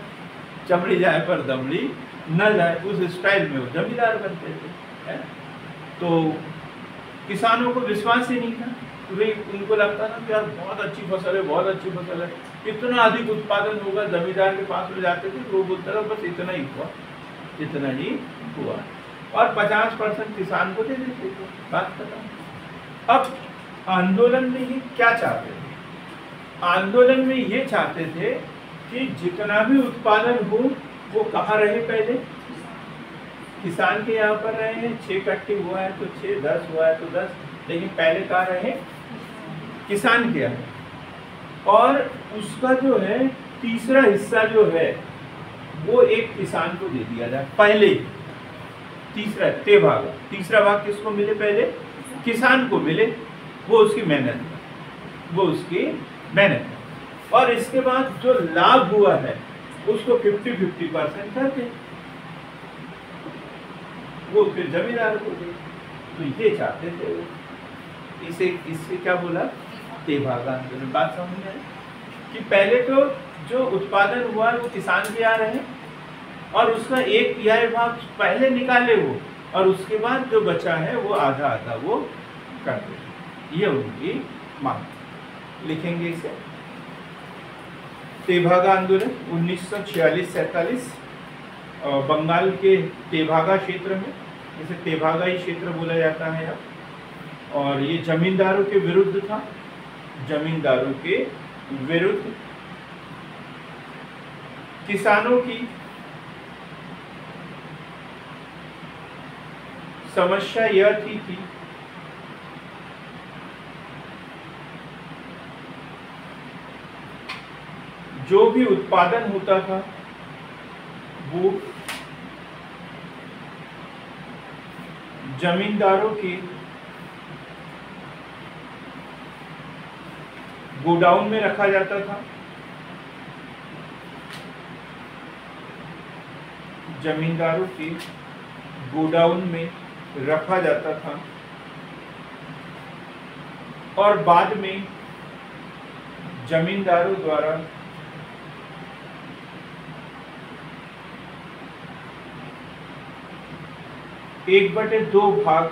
चमड़ी जाए पर दमड़ी न जाए, उस स्टाइल में वो जमींदार बनते थे, है? तो किसानों को विश्वास ही नहीं था। उनको लगता ना कि यार बहुत अच्छी फ़सल है, बहुत अच्छी फ़सल है। कितना अधिक उत्पादन होगा जमींदार के पास में जाते थे वो बोलता था बस इतना ही हुआ, इतना ही हुआ। और 50 परसेंट किसान को दे देते थे बात खत्म। अब आंदोलन में ये क्या चाहते थे? आंदोलन में ये चाहते थे कि जितना भी उत्पादन हो, वो कहाँ रहे पहले? किसान के यहाँ पर रहे हैं। छः कट्टी हुआ है तो छः, दस हुआ है तो दस, लेकिन पहले कहाँ रहे? किसान के यहाँ और उसका जो है, तीसरा हिस्सा जो है, वो एक किसान को दे दिया जाए, पहले। तीसरा ते भाग तीसरा भाग किसको मिले पहले? किसान को मिले। वो उसकी मेहनत वो उसकी मेहनत और इसके बाद जो लाभ हुआ है, उसको 50 50 परसेंट करते वो फिर जमींदार को दे। तो ये चाहते थे वो। इसे, इससे क्या बोला? तेभागा आंदोलन बात समझ में? कि पहले तो जो उत्पादन हुआ, वो किसान भी आ रहे हैं और उसका एक तिहाई भाग पहले निकाले वो और उसके बाद जो बचा है, वो आधा आधा वो कर दे। ये उनकी मांग। लिखेंगे इसे। तेभागा आंदोलन 1946-47 बंगाल के तेभागा क्षेत्र में, इसे तेभागा ही क्षेत्र बोला जाता है यहाँ। और ये जमींदारों के विरुद्ध था। जमींदारों के विरुद्ध किसानों की समस्या यह थी कि जो भी उत्पादन होता था, वो जमींदारों के गोडाउन में रखा जाता था। जमींदारों के गोडाउन में रखा जाता था। और बाद में जमींदारों द्वारा एक बटे दो भाग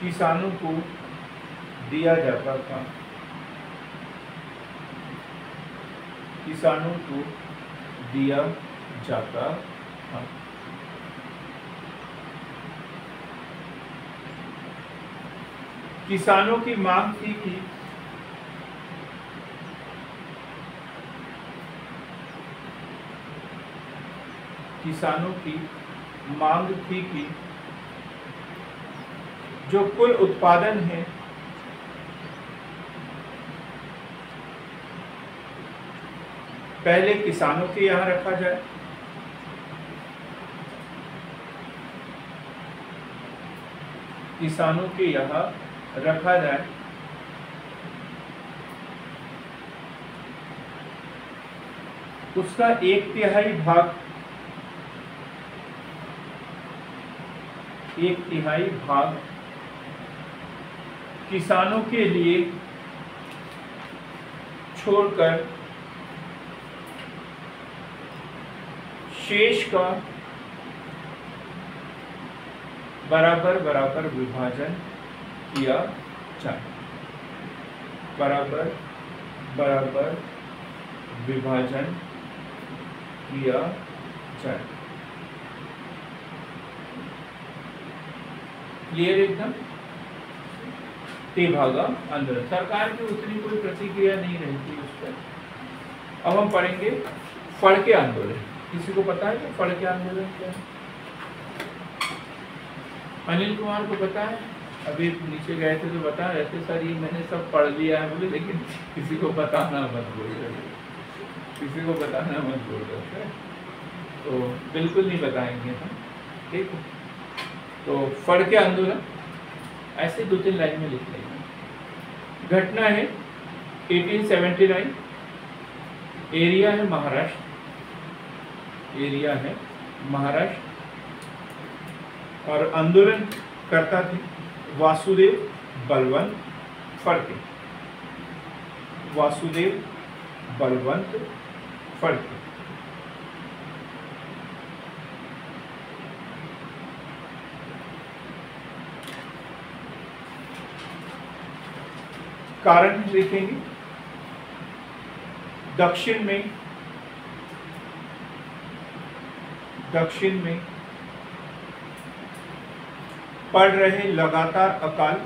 किसानों को दिया जाता था। किसानों को दिया जाता था। किसानों की मांग थी कि किसानों की मांग थी कि जो कुल उत्पादन है पहले किसानों के यहाँ रखा जाए। किसानों के यहाँ रखा जाए। उसका एक तिहाई भाग, एक तिहाई भाग किसानों के लिए छोड़कर शेष का बराबर बराबर विभाजन किया जाए। बराबर बराबर विभाजन किया जाए। क्लियर एकदम? भागा अंदर। सरकार की उतनी कोई प्रतिक्रिया नहीं रहती उस पर। अब हम पढ़ेंगे फड़ के आंदोलन। किसी को पता है कि फड़ के आंदोलन क्या है? अनिल कुमार को पता है? अभी नीचे गए थे तो बता रहे थे, सर, ये मैंने सब पढ़ लिया है। बोले, लेकिन किसी को बताना मत बोल रहे किसी को बताना मत बोल रहे तो बिल्कुल नहीं बताएँगे हम, ठीक है? तो फड़ के आंदोलन, ऐसे दो तीन लाइन में लिख लेंगे। घटना है 1879 एरिया है महाराष्ट्र। एरिया है, महाराष्ट्र। और आंदोलन करता थे वासुदेव बलवंत फड़के। वासुदेव बलवंत फड़के। कारण देखेंगे दक्षिण में दक्षिण में पड़ रहे लगातार अकाल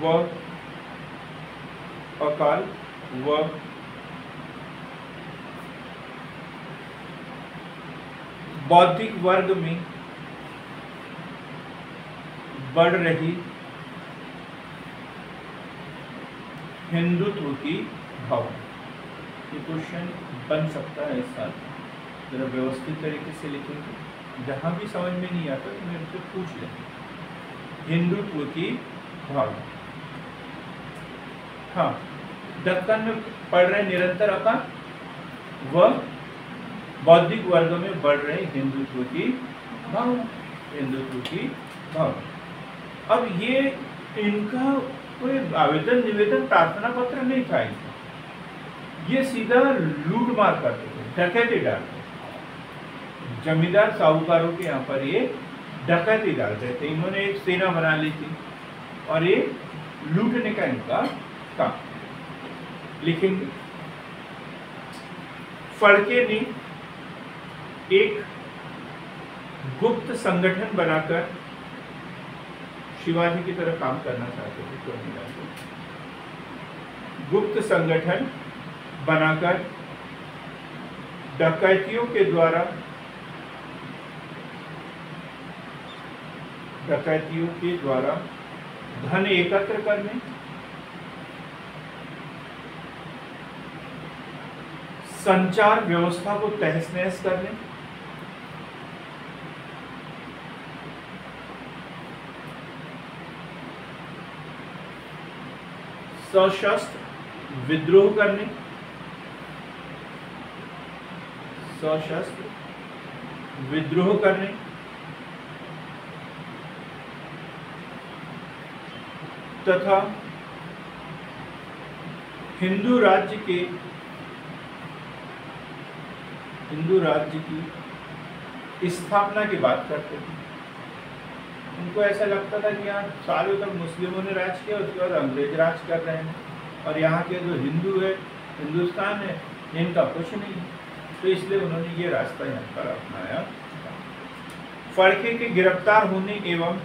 व अकाल व बौद्धिक वर्ग में बढ़ रही हिंदुत्व की भावना। क्वेश्चन बन सकता है इस साल। जरा व्यवस्थित तरीके से लिखेंगे। जहाँ भी समझ में नहीं आता तो मेरे से पूछ लेंगे हिंदुत्व की भावना। हाँ दक्कन में पढ़ रहे निरंतर अकाल, व बौद्धिक वर्ग में बढ़ रहे हिंदुत्व की भावना। हिंदुत्व की भावना। अब ये इनका कोई आवेदन, निवेदन, प्रार्थना पत्र नहीं था इनका। ये सीधा लूट मार करते थे, डकैती डालते जमींदार साहूकारों के यहाँ पर ये डकैती डालते थे। इन्होंने एक सेना बना ली थी और ये लूटने का इनका काम। लिखेंगे फड़के ने एक गुप्त संगठन बनाकर शिवाजी की तरह काम करना चाहते थे नहीं गुप्त संगठन बनाकर डकैतियों के द्वारा डकैतियों के द्वारा धन एकत्र करने। संचार व्यवस्था को तहस नहस करने। सशस्त्र विद्रोह करने। सशस्त्र विद्रोह करने। तथा हिंदू राज्य के हिंदू राज्य की स्थापना की बात करते थे उनको ऐसा लगता था कि यहाँ सालों तक मुस्लिमों ने राज किया, उसके बाद अंग्रेज़ राज कर रहे हैं। और यहाँ के जो हिंदू है, हिंदुस्तान है, इनका कुछ नहीं है। तो इसलिए उन्होंने ये रास्ता यहाँ पर अपनाया। फड़के के गिरफ़्तार होने एवं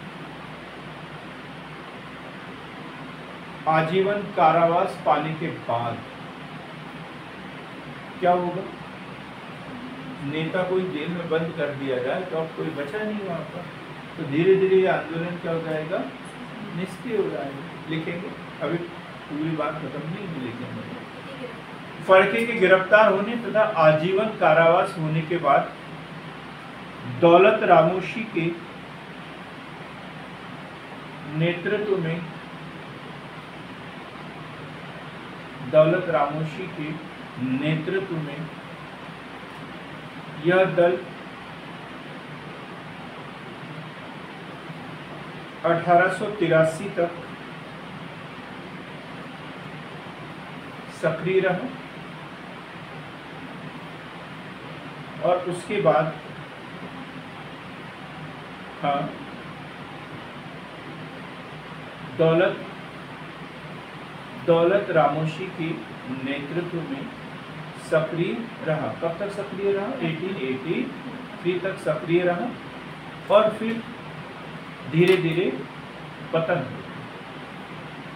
आजीवन कारावास पाने के बाद। क्या होगा? नेता कोई जेल में बंद कर दिया जाए तो अब कोई बचा नहीं वहाँ पर। तो धीरे धीरे ये आंदोलन क्या हो जाएगा? निष्क्रिय हो जाएगा। लिखेंगे? अभी पूरी बात खत्म नहीं हुई लिखेंगे फड़के के गिरफ़्तार होने तथा आजीवन कारावास होने के बाद दौलत रामोशी के नेतृत्व में दौलत रामोशी के नेतृत्व में यह दल अठारह सौ तिरासी तक सक्रिय रहा और उसके बाद हाँ दौलत दौलत रामोशी के नेतृत्व में सक्रिय रहा। कब तक सक्रिय रहा? 1883 तक सक्रिय रहा और फिर धीरे धीरे पतन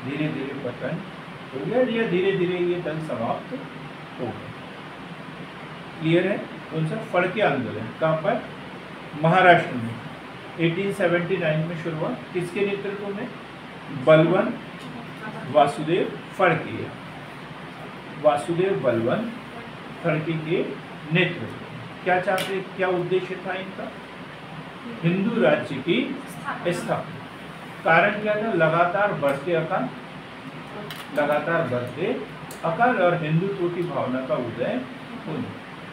धीरे धीरे पतन हो गया, या धीरे धीरे ये दल समाप्त हो गया। क्लियर है? उनसे फड़के आंदोलन। कहाँ पर? महाराष्ट्र में। 1879 में शुरुआत। किसके नेतृत्व में? बलवन वासुदेव फड़के। वासुदेव बलवन फड़के के नेतृत्व। क्या चाहते क्या उद्देश्य था इनका? हिंदू राज्य की स्थापना। कारण क्या था? लगातार बढ़ते अकाल। लगातार बढ़ते अकाल और हिंदुत्व की भावना का उदय होना।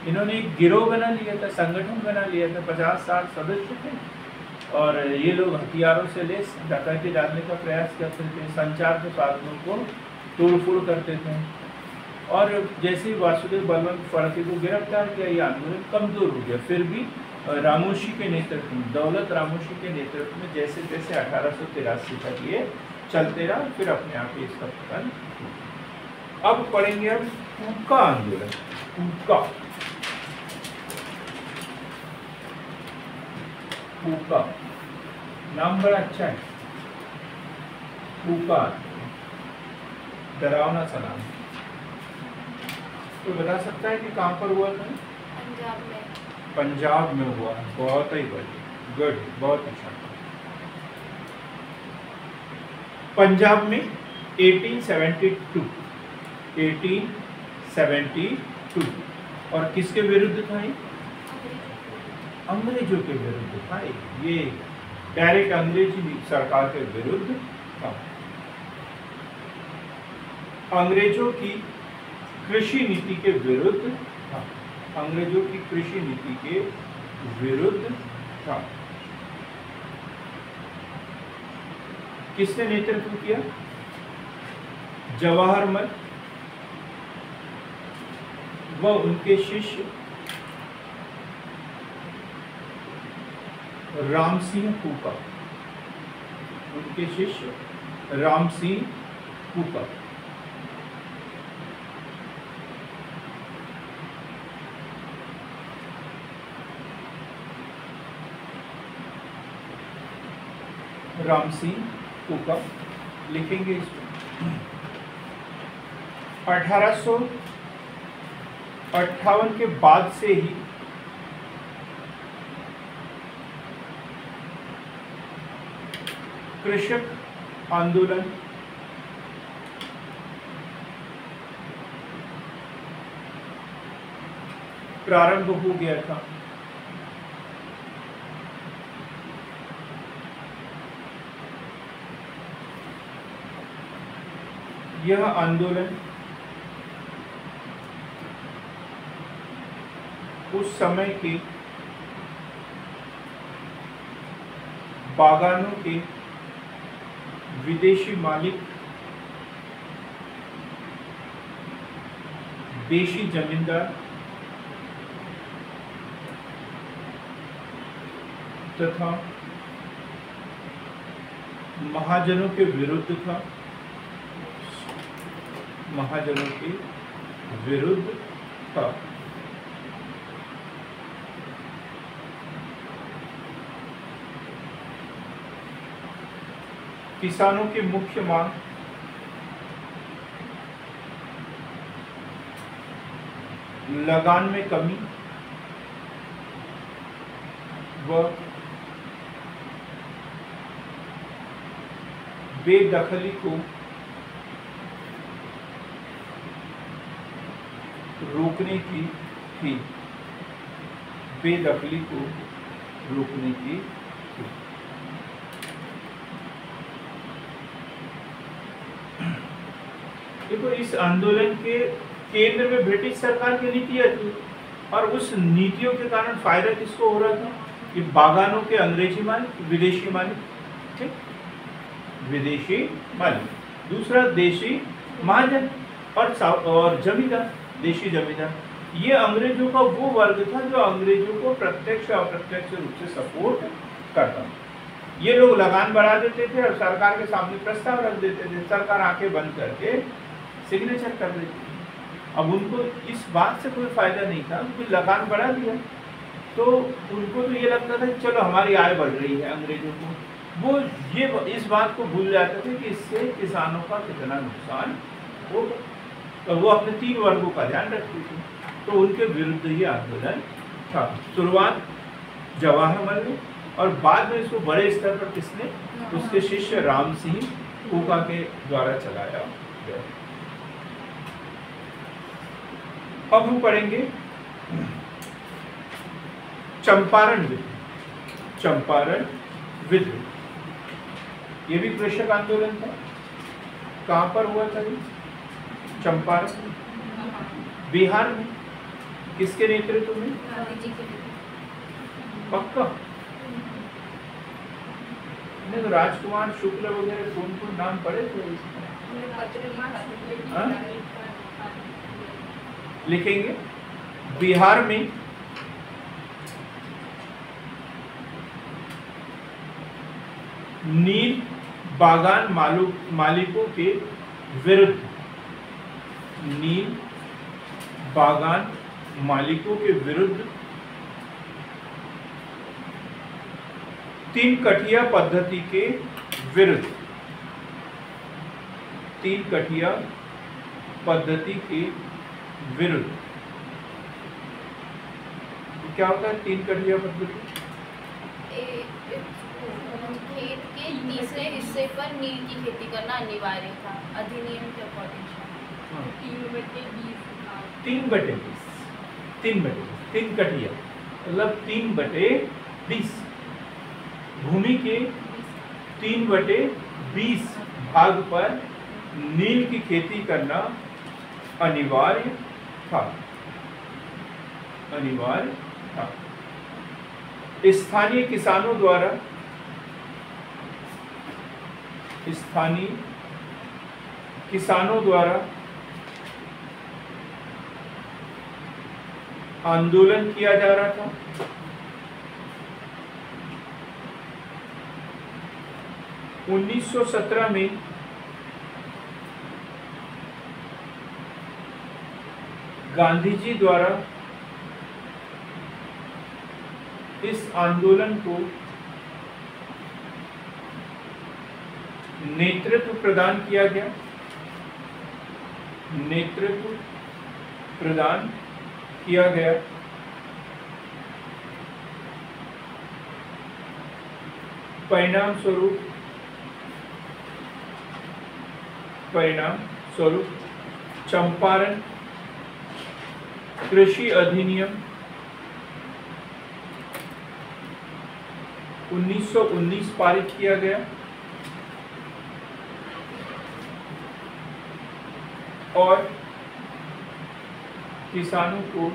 इन्होंने एक गिरोह बना लिया था संगठन बना लिया था पचास साठ सदस्य थे। और ये लोग हथियारों से लेस डकैती डालने का प्रयास करते थे, संचार के साधनों को तोड़फोड़ करते थे। और जैसे ही वासुदेव बलवंत फड़के को गिरफ़्तार किया, ये आंदोलन कमज़ोर हो गया। फिर भी रामोशी के नेतृत्व में, दौलत रामोशी के नेतृत्व में जैसे जैसे अठारह सौ तिरासी तक ये चलते रहा। फिर अपने आप ही इसका पतन अब पढ़ेंगे अब उनका आंदोलन। उनका फूका नाम बड़ा अच्छा है। फूका डरावना सा नाम तो बता सकता है कि कहाँ पर हुआ था? पंजाब में। पंजाब में हुआ। बहुत ही बढ़िया। गुड बहुत अच्छा। पंजाब में 1872 1872 और किसके विरुद्ध था ये? अंग्रेज़ों। के विरुद्ध था ये डायरेक्ट अंग्रेज़ी सरकार के विरुद्ध था। अंग्रेज़ों की कृषि नीति के विरुद्ध था। अंग्रेज़ों की कृषि नीति के विरुद्ध था। किसने नेतृत्व किया? जवाहरमल व उनके शिष्य राम सिंह कूका उनके शिष्य राम सिंह कूका राम सिंह कूका लिखेंगे इसमें अठारह सौ अट्ठावन के बाद से ही कृषक आंदोलन। प्रारंभ हो गया था। यह आंदोलन उस समय के बागानों के विदेशी मालिक देशी जमींदार। तथा महाजनों के विरुद्ध था। महाजनों के विरुद्ध था। किसानों की मुख्य मांग। लगान में कमी व बेदखली को रोकने की थी। बेदखली को रोकने की देखो इस आंदोलन के केंद्र में ब्रिटिश सरकार की नीतियाँ थी और उस नीतियों के कारण फ़ायदा किसको हो रहा था? कि बागानों के अंग्रेज़ी मालिक, विदेशी मालिक, ठीक? विदेशी मालिक। दूसरा, देशी महाजन और और जमींदार, देशी जमींदार। ये अंग्रेज़ों का वो वर्ग था जो अंग्रेज़ों को प्रत्यक्ष, अप्रत्यक्ष रूप से सपोर्ट करता ये लोग लगान बढ़ा देते थे और सरकार के सामने प्रस्ताव रख देते थे। सरकार आँखें बंद करके सिग्नेचर कर देती अब उनको इस बात से कोई फ़ायदा नहीं था उनको लगान बढ़ा दिया। तो उनको तो ये लगता था कि चलो हमारी आय बढ़ रही है अंग्रेज़ों को। वो ये इस बात को भूल जाते थे कि इससे किसानों का कितना नुकसान होगा तो वो अपने तीन वर्गों का ध्यान रखती थी। तो उनके विरुद्ध ये आंदोलन था। शुरुआत जवाहरलाल ने और बाद में इसको बड़े स्तर पर किसने? उसके शिष्य राम सिंह कोका के द्वारा चलाया गया। अब हम पढ़ेंगे चंपारण विद्रोह चंपारण विद्रोह ये भी कृषक आंदोलन था। कहाँ पर हुआ था ये? चंपारण बिहार में। किसके नेतृत्व में? पक्का? नहीं तो राजकुमार शुक्ल वगैरह कौन कौन नाम पड़े थे? लिखेंगे। बिहार में नील बागान मालू, मालिकों के विरुद्ध, नील बागान मालिकों के विरुद्ध तीन कठिया पद्धति के विरुद्ध, तीन कठिया पद्धति के विरुद्ध। क्या होता है? तीन कठिया पद्धति खेत के तीसरे हिस्से पर नील की खेती करना अनिवार्य था। अधिनियम के अकॉर्डिंग हाँ। तीन बटे बीस तीन बटे बीस। तीन बटे तीन कटिया मतलब तीन बटे बीस। भूमि के तीन बटे बीस भाग पर नील की खेती करना अनिवार्य था अनिवार्य था। स्थानीय किसानों द्वारा स्थानीय किसानों द्वारा आंदोलन किया जा रहा था। उन्नीस सौ सत्रह में गांधी जी द्वारा इस आंदोलन को नेतृत्व प्रदान किया गया। नेतृत्व प्रदान किया गया। परिणाम स्वरूप परिणाम स्वरूप, चंपारण कृषि अधिनियम 1919 पारित किया गया और किसानों को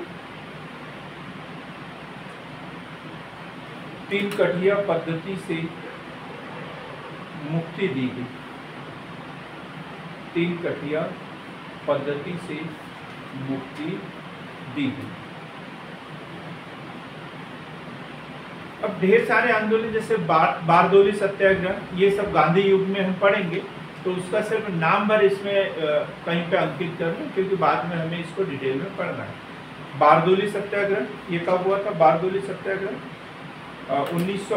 तीन कठिया पद्धति से मुक्ति दी गई। तीन कठिया पद्धति से मुक्ति गई अब ढेर सारे आंदोलन, जैसे बार, बारदोली सत्याग्रह, ये सब गांधी युग में हम पढ़ेंगे तो उसका सिर्फ़ नाम भर इसमें कहीं पे अंकित कर लें क्योंकि बाद में हमें इसको डिटेल में पढ़ना है। बारदोली सत्याग्रह, ये कब हुआ था? बारदोली सत्याग्रह उन्नीस सौ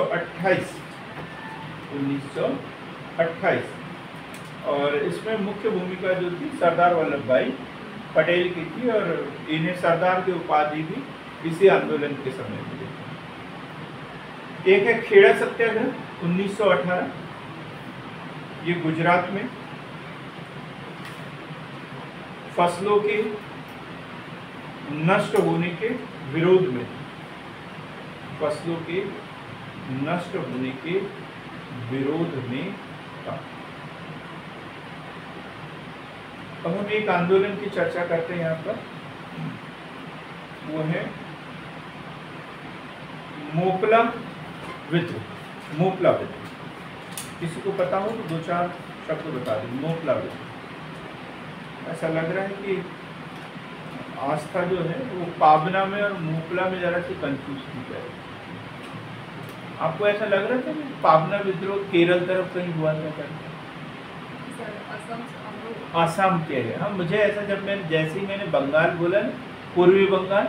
अट्ठाईस। और इसमें मुख्य भूमिका जो थी, सरदार वल्लभ भाई पटेल की थी और इन्हें सरदार की उपाधि भी इसी आंदोलन के समय मिली एक है खेड़ा सत्याग्रह 1918 ये गुजरात में फ़सलों के नष्ट होने के विरोध में, फ़सलों के नष्ट होने के विरोध में था। अब हम एक आंदोलन की चर्चा करते हैं यहाँ पर। वो है मोपला विद्रोह। मोपला विद्रोह। किसी को पता हो तो दो चार शब्द बता दें। मोपला विद्रोह। ऐसा लग रहा है कि आस्था जो है वो पावना में और मोपला में जरा सी कंफ्यूज की जाए आपको ऐसा लग रहा था कि पावना विद्रोह केरल तरफ़ कहीं हुआ था करके आसाम के लिए हाँ मुझे ऐसा जब मैंने, जैसे ही मैंने बंगाल बोला ना, पूर्वी बंगाल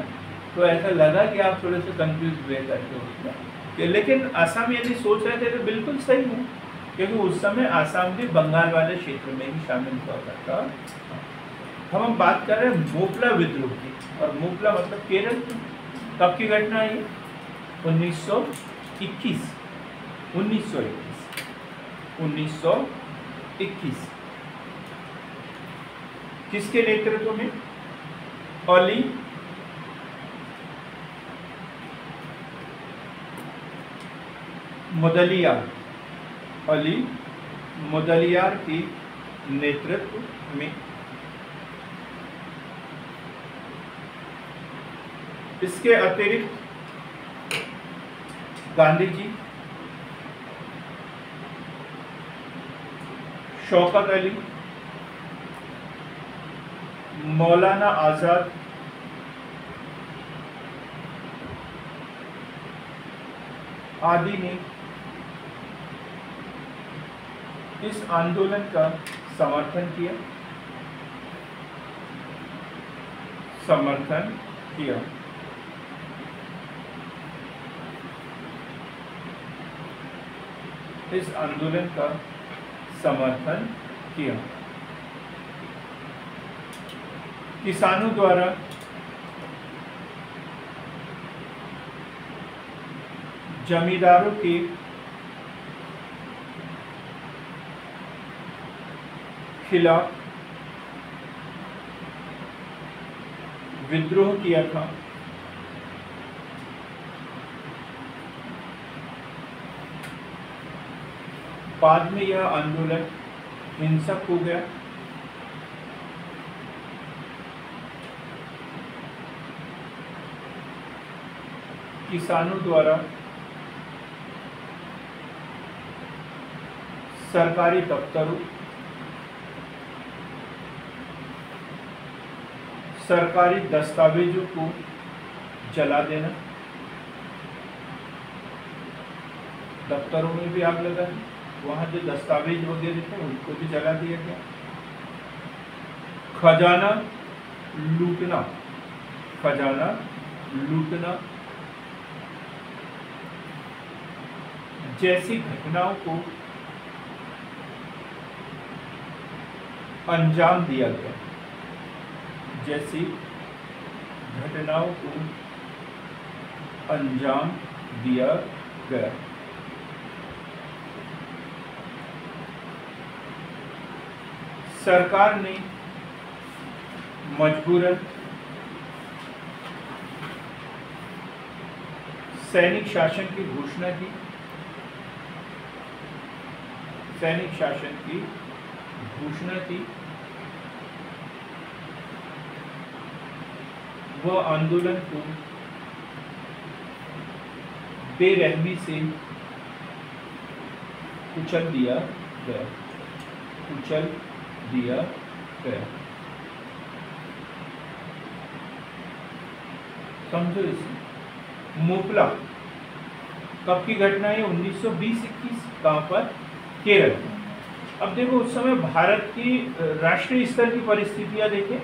तो ऐसा लगा कि आप थोड़े से कंफ्यूज हुए करते हो उसमें लेकिन आसाम यदि सोच रहे थे तो बिल्कुल सही है, क्योंकि उस समय आसाम भी बंगाल वाले क्षेत्र में ही शामिल हुआ करता। हम हम बात कर रहे हैं मोपला विद्रोह की, और मोपला मतलब केरल की। कब की घटना है उन्नीस सौ इक्कीस। उन्नीस सौ इक्कीस। उन्नीस सौ इक्कीस। किसके नेतृत्व में? अली। मुदलियार अली मुदलियार की नेतृत्व में। इसके अतिरिक्त गांधी जी शौकत अली। मौलाना आज़ाद आदि ने इस आंदोलन का समर्थन किया। समर्थन किया। इस आंदोलन का समर्थन किया। किसानों द्वारा जमींदारों के खिलाफ विद्रोह किया था। बाद में यह आंदोलन हिंसक हो गया। किसानों द्वारा सरकारी दफ्तरों, सरकारी दस्तावेजों को जला देना, दफ्तरों में भी आग लगा वहाँ जो दस्तावेज़ वगैरह थे, उनको भी जला दिया गया। खजाना लूटना खजाना लूटना जैसी घटनाओं को अंजाम दिया गया। जैसी घटनाओं को अंजाम दिया गया। सरकार ने मजबूरन सैनिक शासन की घोषणा की। सैनिक शासन की घोषणा की वह आंदोलन को बेरहमी से कुचल दिया गया। कुचल दिया गया। समझो इसे। मोपला। कब की घटना है? 1920-21 कहाँ पर? केरल। अब देखो, उस समय भारत की राष्ट्रीय स्तर की परिस्थितियाँ देखें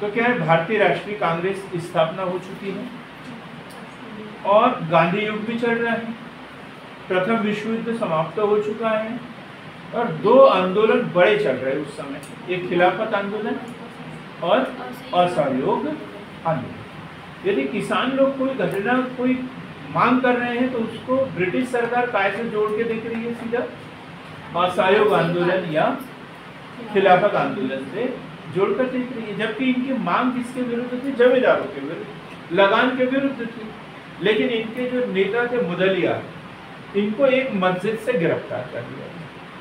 तो क्या है, भारतीय राष्ट्रीय कांग्रेस की स्थापना हो चुकी है और गांधी युग भी चल रहा है, प्रथम विश्व युद्ध समाप्त हो चुका है और दो आंदोलन बड़े चल रहे हैं उस समय। एक खिलाफत आंदोलन और असहयोग आंदोलन। यदि किसान लोग कोई घटना, कोई मांग कर रहे हैं तो उसको ब्रिटिश सरकार काय से जोड़ के देख रही है सीधा। असहयोग आंदोलन या खिलाफत आंदोलन से जोड़कर देख रही है जबकि इनकी मांग किसके विरुद्ध थी? जमींदारों के विरुद्ध, लगान के विरुद्ध थी। लेकिन इनके जो नेता थे, मुदलिया, इनको एक मस्जिद से गिरफ़्तार कर लिया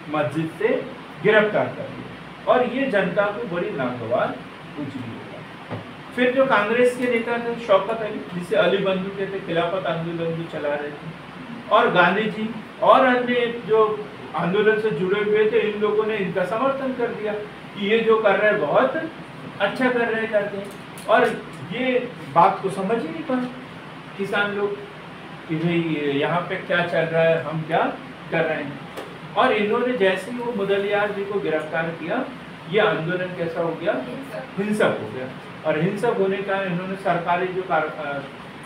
मस्जिद से गिरफ़्तार कर लिया और ये जनता को बड़ी नागवार होगा फिर जो कांग्रेस के नेता थे, शौकत अली, जिसे अली बंधु के थे खिलाफत आंदोलन भी चला रहे थे, और गांधी जी, और अन्य जो आंदोलन से जुड़े हुए थे इन लोगों ने इनका समर्थन कर दिया कि ये जो कर रहे हैं बहुत अच्छा कर रहे करते हैं और ये बात को समझ ही नहीं पाए। किसान लोग कि भाई यहाँ पे क्या चल रहा है हम क्या कर रहे हैं? और इन्होंने जैसे ही वो मुदलियार जी को गिरफ़्तार किया ये आंदोलन कैसा हो गया? हिंसक हो गया। और हिंसक होने का इन्होंने सरकारी जो कार,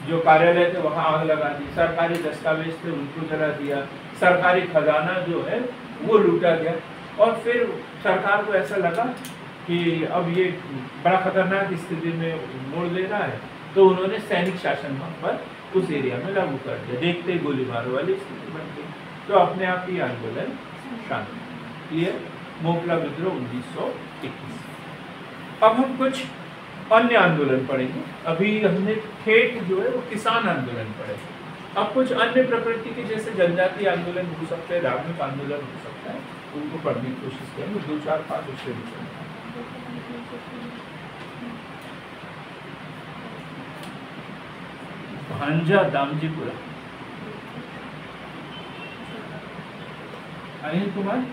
जो कार्यालय थे वहाँ आग लगा दी। सरकारी दस्तावेज़ थे उनको जला दिया। सरकारी खजाना जो है, वो लूटा गया। और फिर सरकार को ऐसा लगा कि अब ये बड़ा खतरनाक स्थिति में मोड़ ले रहा है तो उन्होंने सैनिक शासन पर उस एरिया में लागू कर दिया। देखते गोली मारो वाली स्थिति बन गई। तो अपने आप ही आंदोलन शांत ये मोकला विद्रोह उन्नीस सौ इक्कीस। अब हम कुछ अन्य आंदोलन पढ़ेंगे। अभी हमने ठेठ जो है, वो किसान आंदोलन पढ़े अब कुछ अन्य प्रकृति के जैसे जनजातीय आंदोलन हो सकते हैं, धार्मिक आंदोलन हो सकता है, उनको पढ़ने की कोशिश करेंगे। दो, चार, पाँच उससे भी भांजा दामजीपुरा। अनिल कुमार,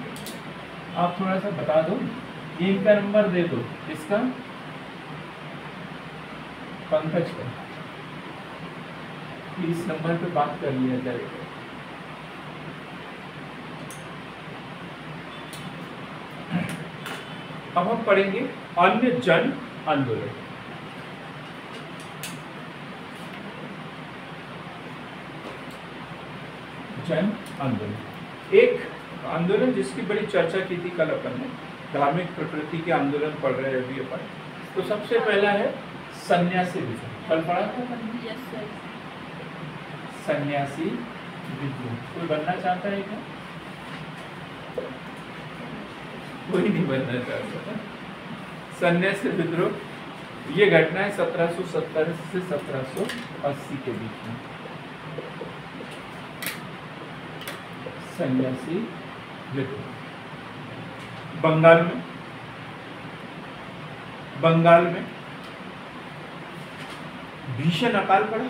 आप थोड़ा सा बता दो। इनका नंबर दे दो। इसका पंकज का। इस नंबर पे बात कर लिया जाएगा अब हम पढ़ेंगे अन्य जन आंदोलन। जन आंदोलन। एक आंदोलन जिसकी बड़ी चर्चा की थी कल अपन ने, धार्मिक प्रकृति के आंदोलन पढ़ रहे हैं अभी अपन। तो सबसे पहला है सन्यासी विद्रोह कल पढ़ा था सन्यासी विद्रोह कोई बनना चाहता है क्या? कोई नहीं बनना चाहता। सन्यासी विद्रोह ये घटना है 1770 से 1780 के बीच में। सन्यासी विद्रोह बंगाल में? बंगाल में? भीषण अकाल पड़ा।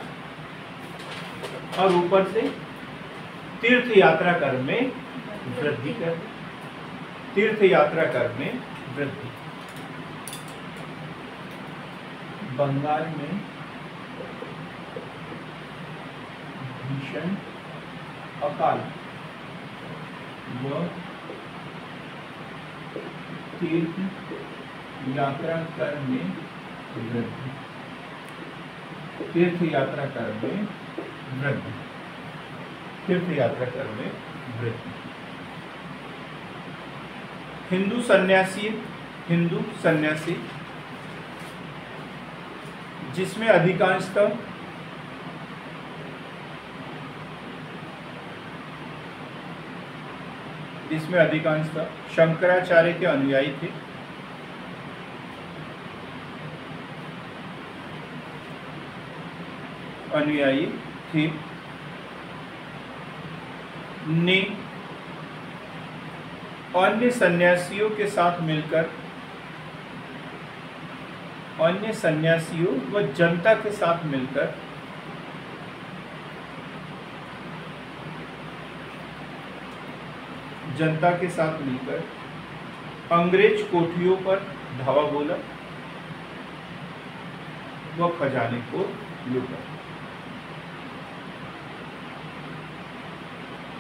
और ऊपर से तीर्थ यात्रा कर में वृद्धि कर तीर्थ यात्रा कर में वृद्धि। बंगाल में भीषण अकाल व तीर्थ यात्रा कर में वृद्धि। तीर्थ यात्रा कर में वृद्धि। तीर्थ यात्रा कर में वृद्धि। हिंदू सन्यासी हिंदू सन्यासी, जिसमें अधिकांशतः जिसमें अधिकांशतः शंकराचार्य के अनुयायी थे। अनुयायी थे ने अन्य सन्यासियों के साथ मिलकर, अन्य सन्यासियों व जनता के साथ मिलकर जनता के साथ मिलकर अंग्रेज़ कोठियों पर धावा बोला व खजाने को लूटा।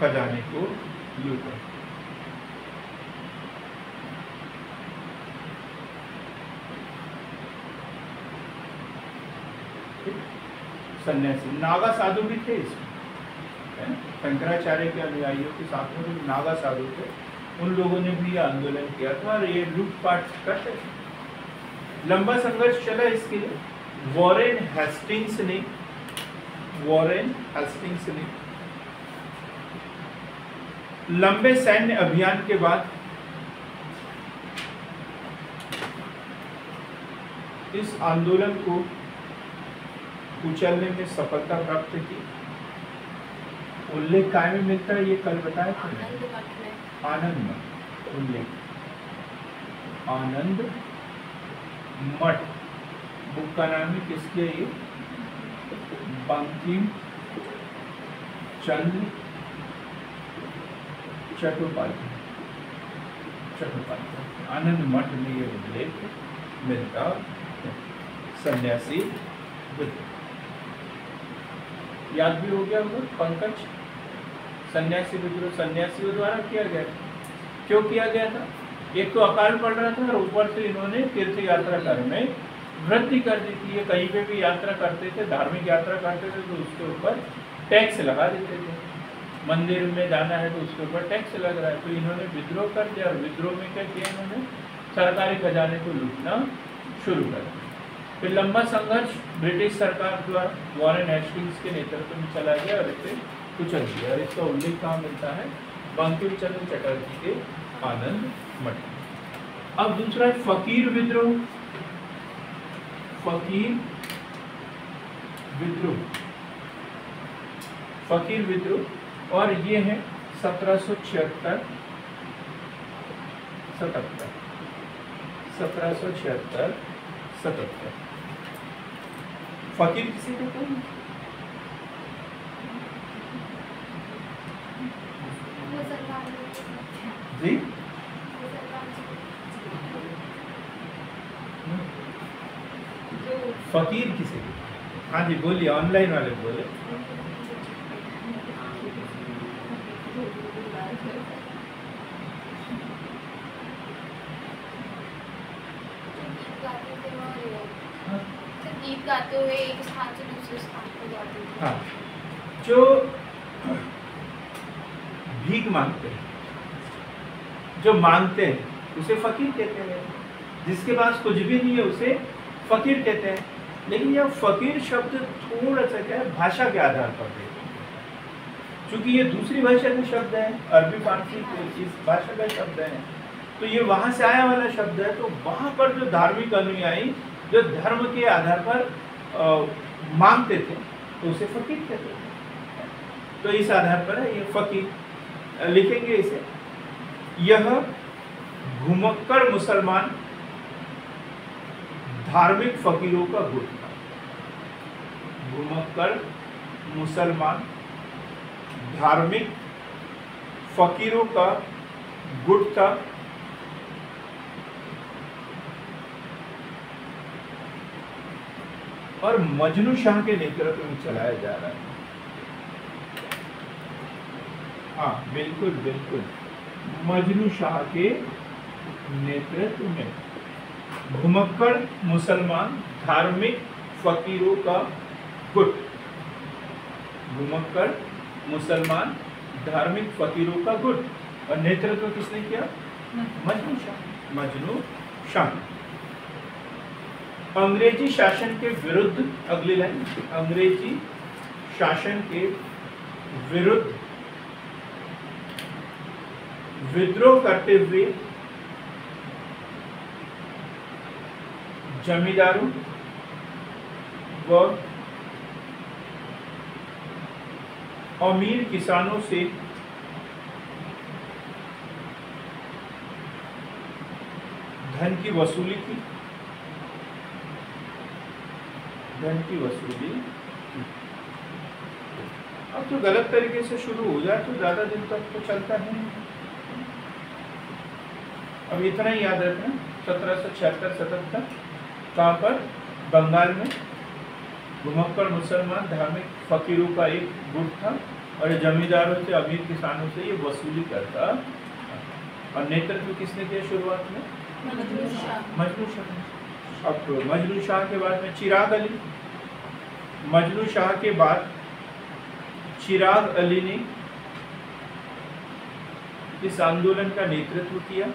खजाने को लूटा सन्यासी। नागा साधु भी थे इसमें शंकराचार्य के अनुयायियों के साथ में जो नागा साधु थे। उन लोगों ने भी आंदोलन किया था और ये लूटपाट करते थे। लंबा संघर्ष चला इसके लिए। वॉरेन हेस्टिंग्स ने, वॉरेन हेस्टिंग्स ने लंबे सैन्य अभियान के बाद इस आंदोलन को कुचलने में सफलता प्राप्त की। उल्लेख काय में मिलता है ये कल बताया था। आनंद मठ आनंद मठ उल्लेख। आनंद मठ। बुक का नाम है किसके ये बंकिम चंद्र आनंद मठ में ये उल्लेख मिलता सन्यासी बुद्ध याद भी हो गया होगा पंकज सन्यासी विद्रोह सन्यासियों द्वारा किया गया क्यों किया गया था एक तो अकाल पड़ रहा था और ऊपर से इन्होंने तीर्थ यात्रा कर में वृद्धि कर दी थी ये कहीं पे भी यात्रा करते थे धार्मिक यात्रा करते थे तो उसके ऊपर टैक्स लगा देते थे मंदिर में जाना है तो उसके ऊपर टैक्स लग रहा है। तो इन्होंने विद्रोह कर दिया और विद्रोह में क्या किया इन्होंने? सरकारी खजाने को लूटना शुरू कर दिया। फिर लंबा संघर्ष ब्रिटिश सरकार द्वारा वॉरेन हेस्टिंग्स के नेतृत्व में चला गया और इसे कुचल दिया। और इसका उल्लेख कहाँ मिलता है? बंकिम चंद्र चटर्जी के आनंद मठ अब दूसरा है फकीर विद्रोह। फकीर विद्रोह। फकीर विद्रोह और ये है सत्रह सौ छिहत्तर सतहत्तर। सत्रह सौ छिहत्तर सतहत्तर। फकीर किसे कहते हैं जी? फकीर किसे हाँ जी बोलिए ऑनलाइन वाले बोले गीत गाते थे और हाँ तो हाँ। जो भीख मांगते हैं, जो मांगते हैं, उसे फकीर कहते हैं। जिसके पास कुछ भी नहीं है, उसे फकीर कहते हैं। लेकिन यह फकीर शब्द थोड़ा सा क्या है, भाषा के आधार पर हैं। क्योंकि ये दूसरी भाषा का शब्द है, अरबी, फारसी के इस भाषा का शब्द है तो ये वहाँ से आया वाला शब्द है तो वहाँ पर जो धार्मिक अनुयायी, जो धर्म के आधार पर मांगते थे तो उसे फकीर कहते थे। तो इस आधार पर है ये फकीर लिखेंगे इसे, यह घुमक्कड़ मुसलमान धार्मिक फकीरों का गुट था। घुमक्कड़ मुसलमान धार्मिक फकीरों का गुट था। और मजनू शाह के नेतृत्व में चलाया जा रहा है। हाँ बिल्कुल बिल्कुल। मजनू शाह के नेतृत्व में घुमक्कड़ मुसलमान धार्मिक फकीरों का गुट घुमक्कड़ मुसलमान धार्मिक फकीरों का गुट और नेतृत्व किसने किया? मजनू शाह। मजनू शाह। अंग्रेज़ी शासन के विरुद्ध, अगली लाइन अंग्रेज़ी शासन के विरुद्ध विद्रोह करते हुए जमींदारों व अमीर किसानों से धन की वसूली की। धन की वसूली की। अब जो गलत तरीके से शुरू हो जाए तो ज़्यादा दिन तक तो चलता है अब इतना ही याद रखना सत्रह सौ छिहत्तर सतहत्तर कहाँ पर? बंगाल में। घुमक्कड़ मुसलमान धार्मिक फकीरों का एक गुट था और जमींदारों से अमीर किसानों से ये वसूली करता। और नेतृत्व किसने किया शुरुआत में? मजनू शाह। अब तो मजनू शाह के बाद में चिराग अली। मजनू शाह के बाद चिराग अली ने इस आंदोलन का नेतृत्व किया।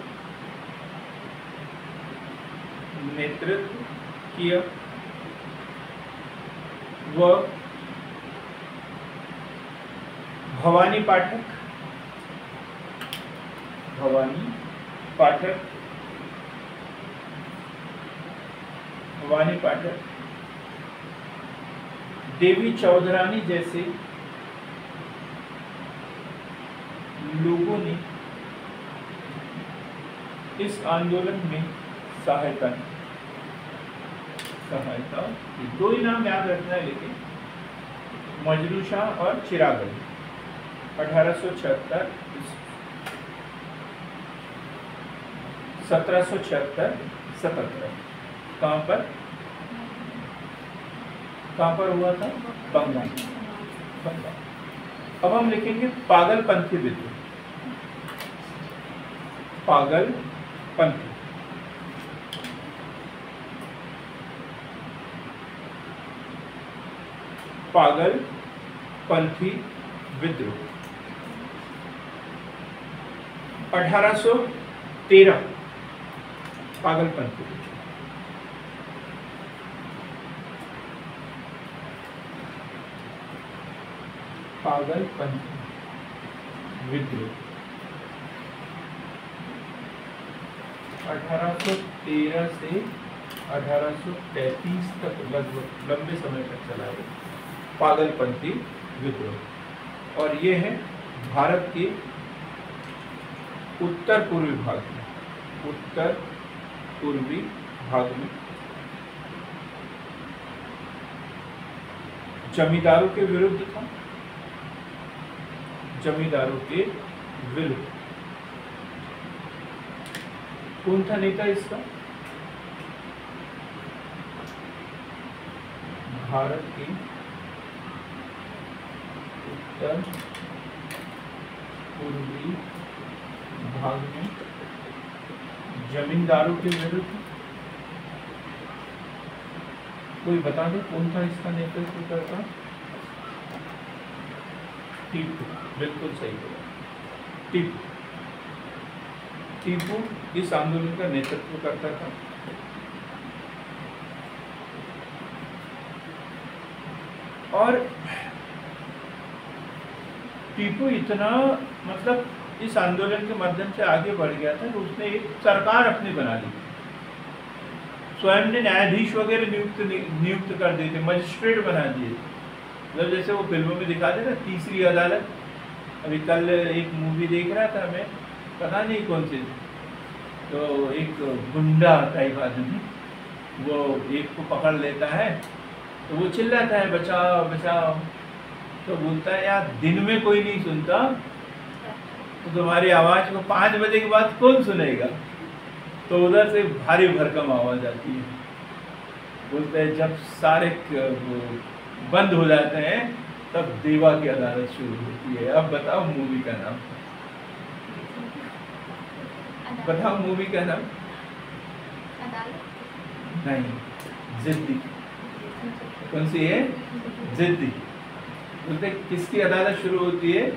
नेतृत्व किया। वह भवानी पाठक भवानी पाठक भवानी पाठक देवी चौधरानी जैसे लोगों ने इस आंदोलन में सहायता सहायता दो ही नाम याद रखना है, लेकिन मजरू शाह और चिराग अली। अठारह सौ छिहत्तर, सत्रह सौ छिहत्तर, सतहत्तर। कहाँ पर? कहाँ पर हुआ था? बंगाल बंगाल अब हम लिखेंगे पागलपंथी विद्रोह। पागल पंथी पागल पंथी विद्रोह 1813 पागलपंथी पागलपंथी विद्रोह। 1813 से 1833 तक लगभग लंबे समय तक चला है पागलपंथी विद्रोह। और ये है भारत के उत्तर पूर्वी भाग में। उत्तर पूर्वी भाग में। जमींदारों के विरुद्ध था। जमींदारों के विरुद्ध कौन था नेता इसका? भारत के उत्तर, पूर्वी भाग में जमींदारों के विरुद्ध कोई बता दो कौन था इसका नेतृत्व करता? टीपू, बिल्कुल सही बोला। टीपू। टीपू इस आंदोलन का नेतृत्व करता था? और टीपू इतना मतलब इस आंदोलन के माध्यम से आगे बढ़ गया था उसने एक सरकार अपनी बना ली। स्वयं ने न्यायाधीश वगैरह नियुक्त नियुक्त कर दिए थे, मजिस्ट्रेट बना दिए मतलब जैसे वो फ़िल्मों में दिखाते ना, तीसरी अदालत। अभी कल एक मूवी देख रहा था मैं, पता नहीं कौन सी। तो एक गुंडा टाइप आदमी, वो एक को पकड़ लेता है तो वो चिल्लाता है, बचाओ बचाओ। तो बोलता है, यार, दिन में कोई नहीं सुनता। तो तुम्हारी आवाज़ को पाँच बजे के बाद कौन सुनेगा? तो उधर से भारी भरकम आवाज़ आती है। बोलते हैं, जब सारे बंद हो जाते हैं, तब देवा की अदालत शुरू होती है। अब बताओ मूवी का नाम। बताओ मूवी का नाम। नहीं, जिद्दी। कौन सी है? जिद्दी। बोलते किसकी अदालत शुरू होती है?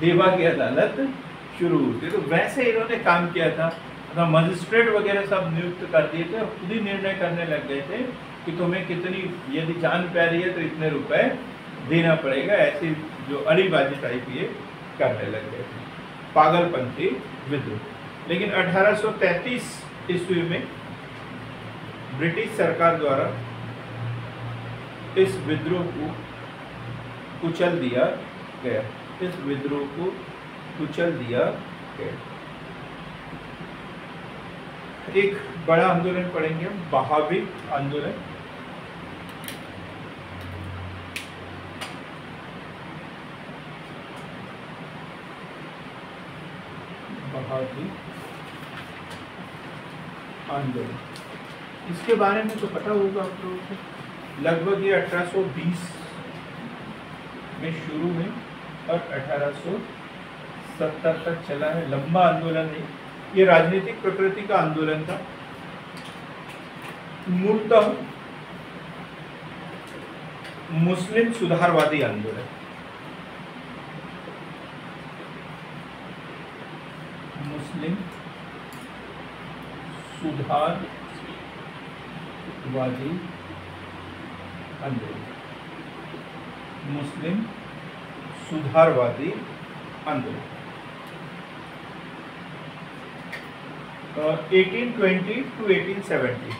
देवा की अदालत शुरू होती है। तो वैसे इन्होंने काम किया था। मजिस्ट्रेट वगैरह सब नियुक्त कर दिए थे खुद ही निर्णय करने लग गए थे कि तुम्हें कितनी, यदि जान प्यारी है तो इतने रुपए देना पड़ेगा, ऐसी जो अड़ीबाजी टाइप ये करने लग गए थे। पागलपंथी विद्रोह। लेकिन 1833 ईस्वी में ब्रिटिश सरकार द्वारा इस विद्रोह को कुचल दिया गया। इस विद्रोह को कुचल दिया गया। एक बड़ा आंदोलन पढ़ेंगे हम, बहावी आंदोलन। बहावी आंदोलन। इसके बारे में तो पता होगा आप लोगों को। लगभग ये 1820 में शुरू में और 1870 तक चला है। लंबा आंदोलन है ये राजनीतिक प्रकृति का आंदोलन था। मूलतः मुस्लिम सुधारवादी आंदोलन। मुस्लिम सुधारवादी आंदोलन मुस्लिम सुधारवादी आंदोलन eighteen twenty two eighteen seventy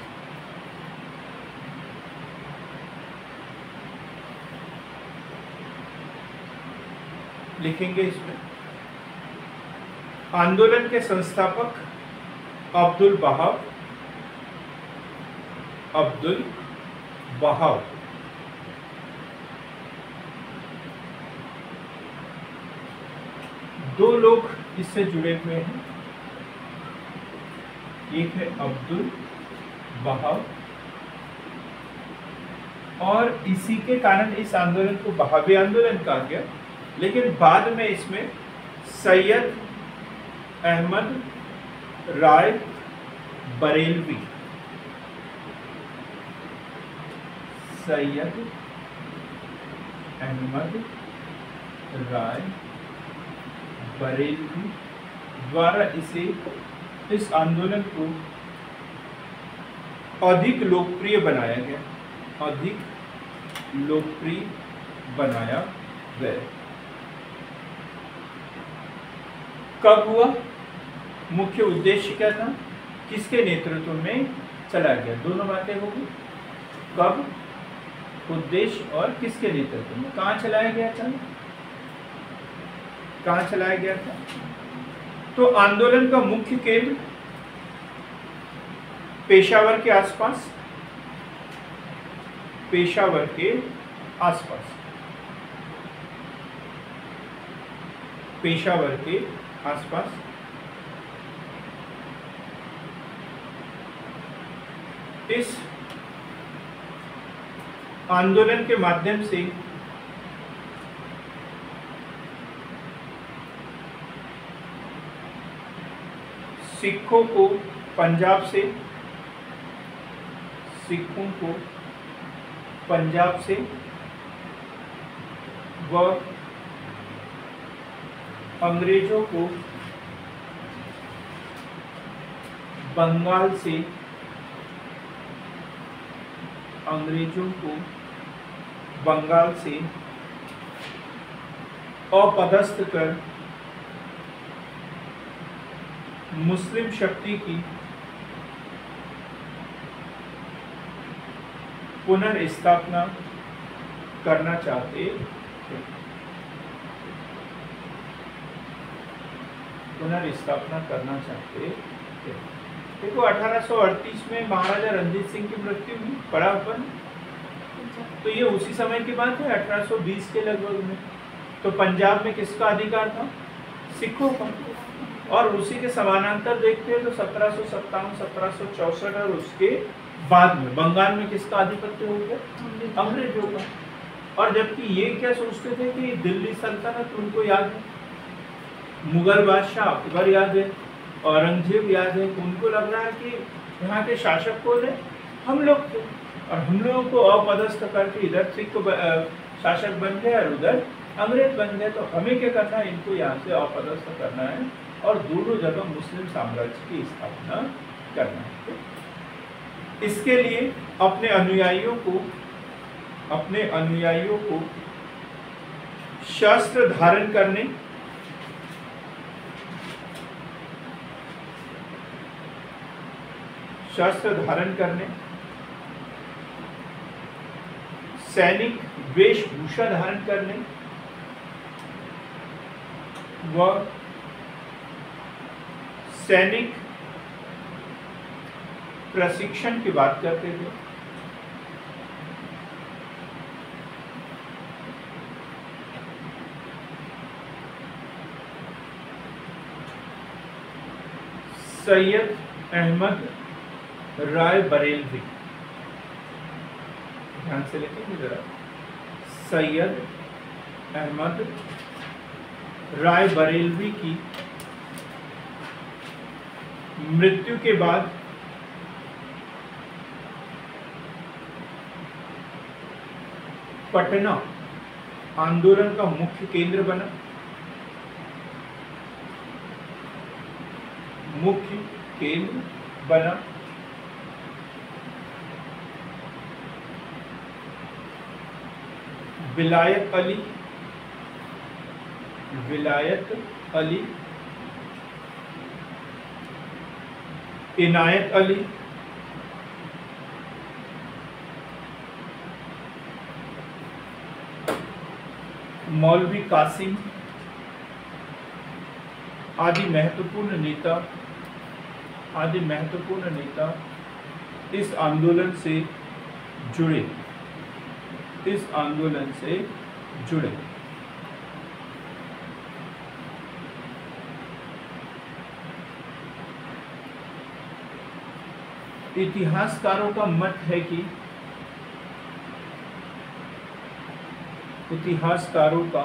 लिखेंगे इसमें। आंदोलन के संस्थापक अब्दुल बहाव। अब्दुल बहाव। दो लोग इससे जुड़े हुए हैं। एक है अब्दुल बहाव। और इसी के कारण इस आंदोलन को बहावी आंदोलन कहा गया। लेकिन बाद में इसमें सैयद अहमद, राय, बरेलवी। सैयद, अहमद, राय, बरेलवी द्वारा इसे इस आंदोलन को अधिक लोकप्रिय बनाया गया। अधिक लोकप्रिय बनाया गया। कब हुआ? मुख्य उद्देश्य क्या था? किसके नेतृत्व में चला गया? दोनों बातें होगी। कब? उद्देश्य और किसके नेतृत्व में? कहा चलाया गया था? कहा चलाया गया था? तो आंदोलन का मुख्य केंद्र पेशावर के आसपास, पेशावर के आसपास, पेशावर के आसपास इस आंदोलन के माध्यम से सिखों को पंजाब से, सिखों को पंजाब से व अंग्रेज़ों को बंगाल से अंग्रेज़ों को बंगाल से अपदस्थ कर मुस्लिम शक्ति की पुनर्स्थापना करना चाहते थे। पुनर्स्थापना करना चाहते थे। देखो 1838 में महाराजा रणजीत सिंह की मृत्यु हुई पड़ा अपन। तो ये उसी समय की बात है 1820 के लगभग में। तो पंजाब में किसका अधिकार था? सिखों का। और उसी के समानांतर देखते हैं तो सत्रह सौ सत्तावन सत्रह और उसके बाद में बंगाल में किसका आधिपत्य हो गया? अंग्रेज़ों का। और जबकि ये क्या सोचते थे कि दिल्ली सल्तनत उनको याद है? मुगल बादशाह अकबर याद है? औरंगज़ेब याद है उनको लग रहा है कि यहाँ के शासक कौन है? हम लोग थे। और हम लोगों को अपदस्थ करके इधर सिख शासक बन गए और उधर अंग्रेज़ बन गए। तो हमें क्या करना है? इनको यहाँ से अपदस्थ करना है और दोनों जगह मुस्लिम साम्राज्य की स्थापना करना है। इसके लिए अपने अनुयायियों को, अपने अनुयायियों को शस्त्र धारण करने शस्त्र धारण करने, सैनिक वेशभूषा धारण करने, व सैनिक प्रशिक्षण की बात करते थे। सैयद अहमद राय बरेलवी। ध्यान से लिखेंगे जरा। सैयद अहमद राय बरेलवी की मृत्यु के बाद पटना आंदोलन का मुख्य केंद्र बना। मुख्य केंद्र बना। विलायत अली विलायत अली, इनायत अली, मौलवी कासिम आदि महत्वपूर्ण नेता, आदि महत्वपूर्ण नेता इस आंदोलन से जुड़े। इस आंदोलन से जुड़े। इतिहासकारों का मत है कि इतिहासकारों का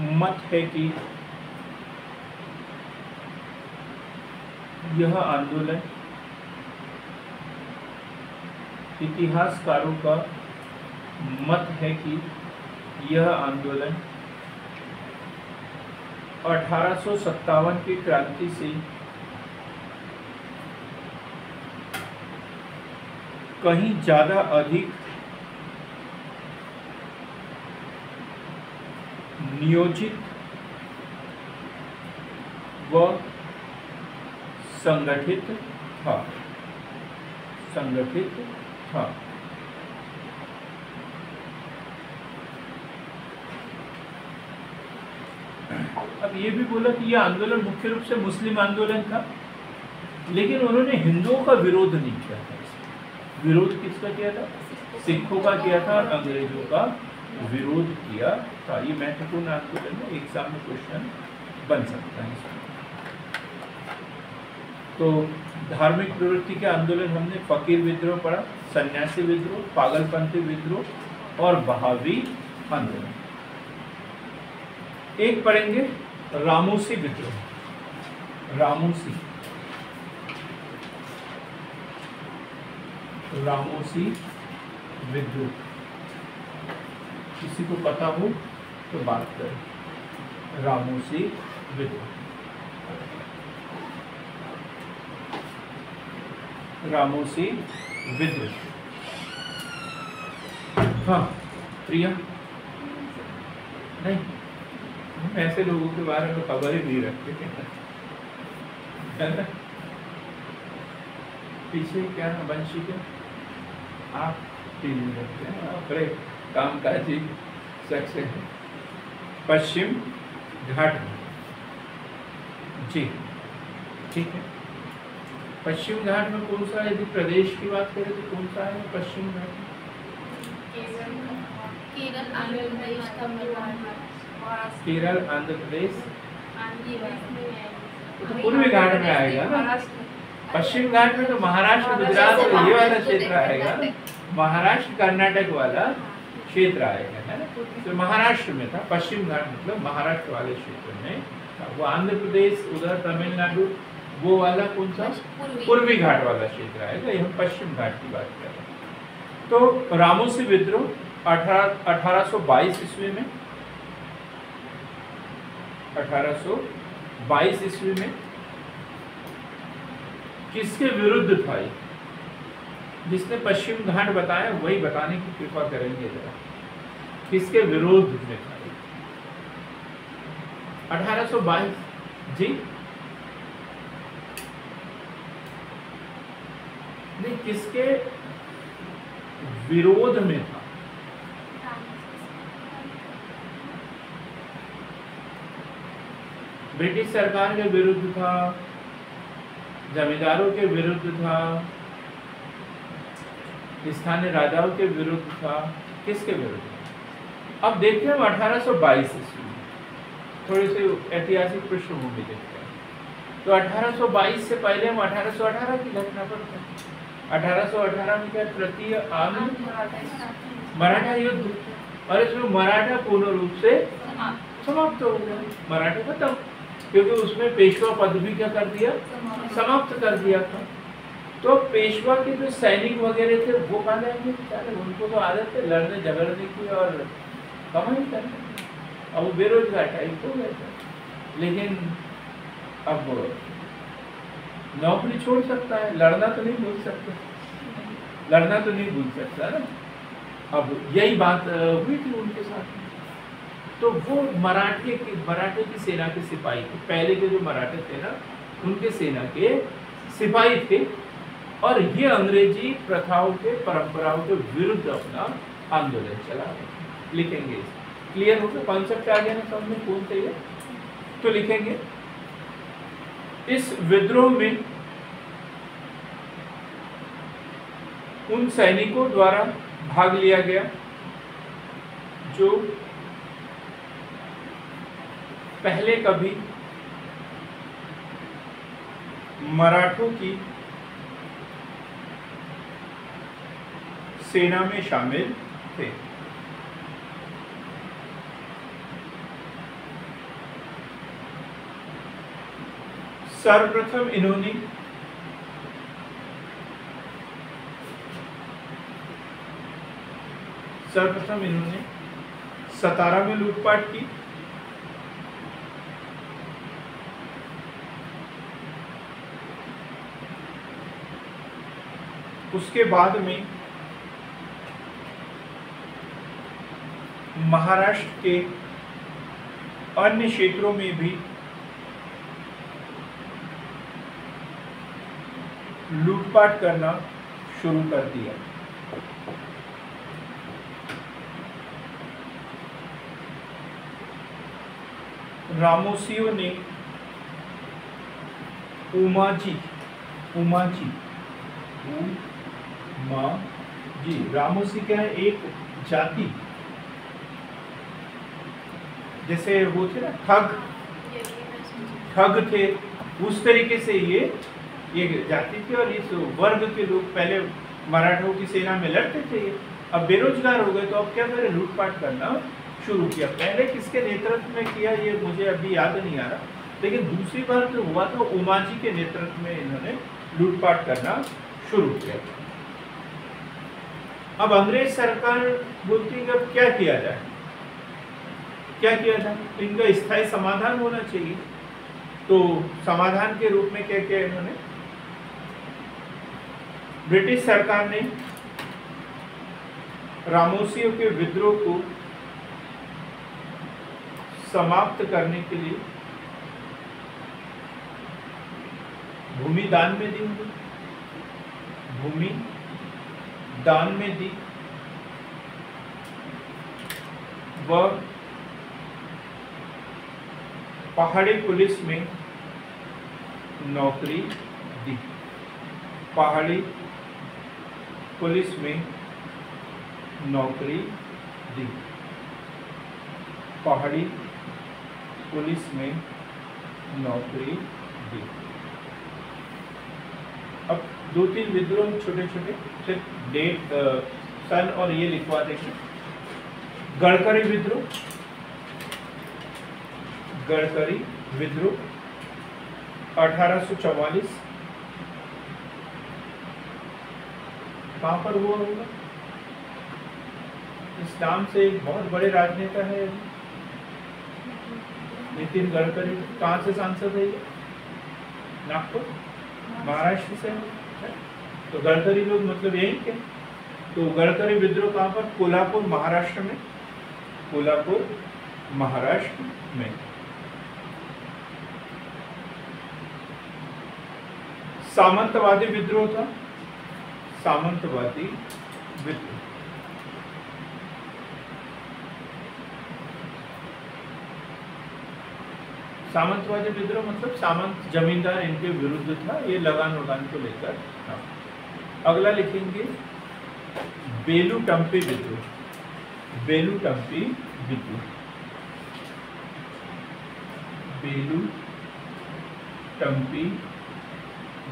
मत है कि यह आंदोलन इतिहासकारों का मत है कि यह आंदोलन अठारह सौ सत्तावन की क्रांति से कहीं ज़्यादा अधिक नियोजित व संगठित था। संगठित था। अब ये भी बोला कि यह आंदोलन मुख्य रूप से मुस्लिम आंदोलन था, लेकिन उन्होंने हिंदुओं का विरोध नहीं किया था विरोध किसका किया था? सिखों का किया था और अंग्रेज़ों का विरोध किया था। ये महत्वपूर्ण आंदोलन है एग्ज़ाम में क्वेश्चन बन सकता है तो धार्मिक प्रवृत्ति के आंदोलन हमने फकीर विद्रोह पढ़ा, सन्यासी विद्रोह, पागलपंथी विद्रोह और बहावी आंदोलन। एक पढ़ेंगे रामोसी विद्रोह। रामोसी रामोसी विद्युत किसी को पता हो तो बात करें। रामोसी विद्युत रामोसी विद्युत हाँ प्रिया? नहीं। ऐसे लोगों के बारे में खबर ही नहीं रखते पीछे क्या वंशी के? आप टीवी रखते हैं बड़े काम काजी शख्स हैं। पश्चिम घाट जी, ठीक है। पश्चिम घाट में कौन सा, यदि प्रदेश की बात करें तो कौन सा है पश्चिम घाट केरल आंध्र प्रदेश केरल आंध्र प्रदेश। तो पूर्वी घाट में आएगा ना। पश्चिम घाट में तो महाराष्ट्र गुजरात और ये वाला क्षेत्र आएगा। महाराष्ट्र कर्नाटक वाला क्षेत्र आएगा है ना? तो महाराष्ट्र में था पश्चिम घाट मतलब महाराष्ट्र वाले क्षेत्र में। वो आंध्र प्रदेश उधर तमिलनाडु वो वाला कौन सा? पूर्वी। घाट वाला क्षेत्र आएगा ये हम पश्चिम घाट की बात कर रहे हैं। तो रामो से विद्रोह अठारह अठारह सौ बाईस ईस्वी में अठारह सौ बाईस ईस्वी में। किसके विरुद्ध था ये जिसने पश्चिम घाट बताया, वही बताने की कृपा करेंगे जरा। किसके विरोध में था अठारह सौ बाईस। जी? नहीं, किसके विरोध में था ब्रिटिश सरकार के विरुद्ध था जमींदारों के विरुद्ध था स्थानीय राजाओं के विरुद्ध था किसके विरुद्ध? अब देखते हैं अठारह सौ बाईस ईस्वी थोड़ी सी ऐतिहासिक पृष्ठभूमि देखते हैं। तो 1822 से पहले हम 1818 की घटना पर थे। 1818 में क्या तृतीय आंध्र मराठा युद्ध। और इसमें मराठा पूर्ण रूप से समाप्त हो गया। मराठा खत्म। क्योंकि उसमें पेशवा पद भी क्या कर दिया? समाप्त कर दिया था। तो पेशवा के जो सैनिक वगैरह थे, वो कहा जाएँगे उनको तो आदत है लड़ने, झगड़ने की और कमाई करने अब वो बेरोजगार टाइप हो गए थे। लेकिन अब नौकरी छोड़ सकता है, लड़ना तो नहीं भूल सकता। लड़ना तो नहीं भूल सकता ना। अब यही बात हुई थी उनके साथ। तो वो मराठे की मराठे की सेना के सिपाही थे। पहले के जो मराठे थे ना, उनके सेना के सिपाही थे। और ये अंग्रेज़ी प्रथाओं के, परंपराओं के विरुद्ध अपना आंदोलन चला रहे लिखेंगे क्लियर हो गया? कॉन्सेप्ट आ गया ना समझ में? कौन ये तो लिखेंगे। इस विद्रोह में उन सैनिकों द्वारा भाग लिया गया, जो पहले कभी मराठों की सेना में शामिल थे। सर्वप्रथम इन्होंने सर्वप्रथम इन्होंने सतारा में लूटपाट की। उसके बाद में महाराष्ट्र के अन्य क्षेत्रों में भी लूटपाट करना शुरू कर दिया। रामोसियो ने उमाजी उमाजी उमा जी रामोसी क्या है एक जाति? जैसे वो थे ना ठग मैं। ठग थे, उस तरीके से ये ये जाति थी और इस वर्ग के लोग पहले मराठों की सेना में लड़ते थे। ये अब बेरोजगार हो गए तो अब क्या करें? लूटपाट करना शुरू किया। पहले किसके नेतृत्व में किया, ये मुझे अभी याद नहीं आ रहा। लेकिन दूसरी बार जो हुआ था उमा जी के नेतृत्व में इन्होंने लूटपाट करना शुरू किया। अब अंग्रेज़ सरकार बोलती है अब क्या किया जाए? क्या किया जाए? इनका स्थायी समाधान होना चाहिए। तो समाधान के रूप में क्या किया इन्होंने? ब्रिटिश सरकार ने रामोसियों के विद्रोह को समाप्त करने के लिए भूमि दान में दी उनको भूमि दान में दी व पहाड़ी पुलिस में नौकरी दी। पहाड़ी पुलिस में नौकरी दी। पहाड़ी पुलिस में नौकरी दी। दो तीन विद्रोह छोटे छोटे सिर्फ़ डेट सन और ये लिखवा देंगे गड़करी विद्रोह। गड़करी विद्रोह 1844 कहाँ पर हुआ होगा? इस नाम से एक बहुत बड़े राजनेता है। नितिन गडकरी, कहाँ से सांसद है ये? नागपुर? महाराष्ट्र से है। तो गडकरी लोग मतलब यही के तो गडकरी विद्रोह कहाँ पर? कोल्हापुर, महाराष्ट्र में। कोल्हापुर, महाराष्ट्र में। सामंतवादी विद्रोह था। सामंतवादी विद्रोह। सामंतवादी विद्रोह मतलब सामंत जमींदार इनके विरुद्ध था, ये लगान उगान को लेकर था। अगला लिखेंगे, बेलू टम्पी विद्रोह बेलू टम्पी विद्रोह बेलू टम्पी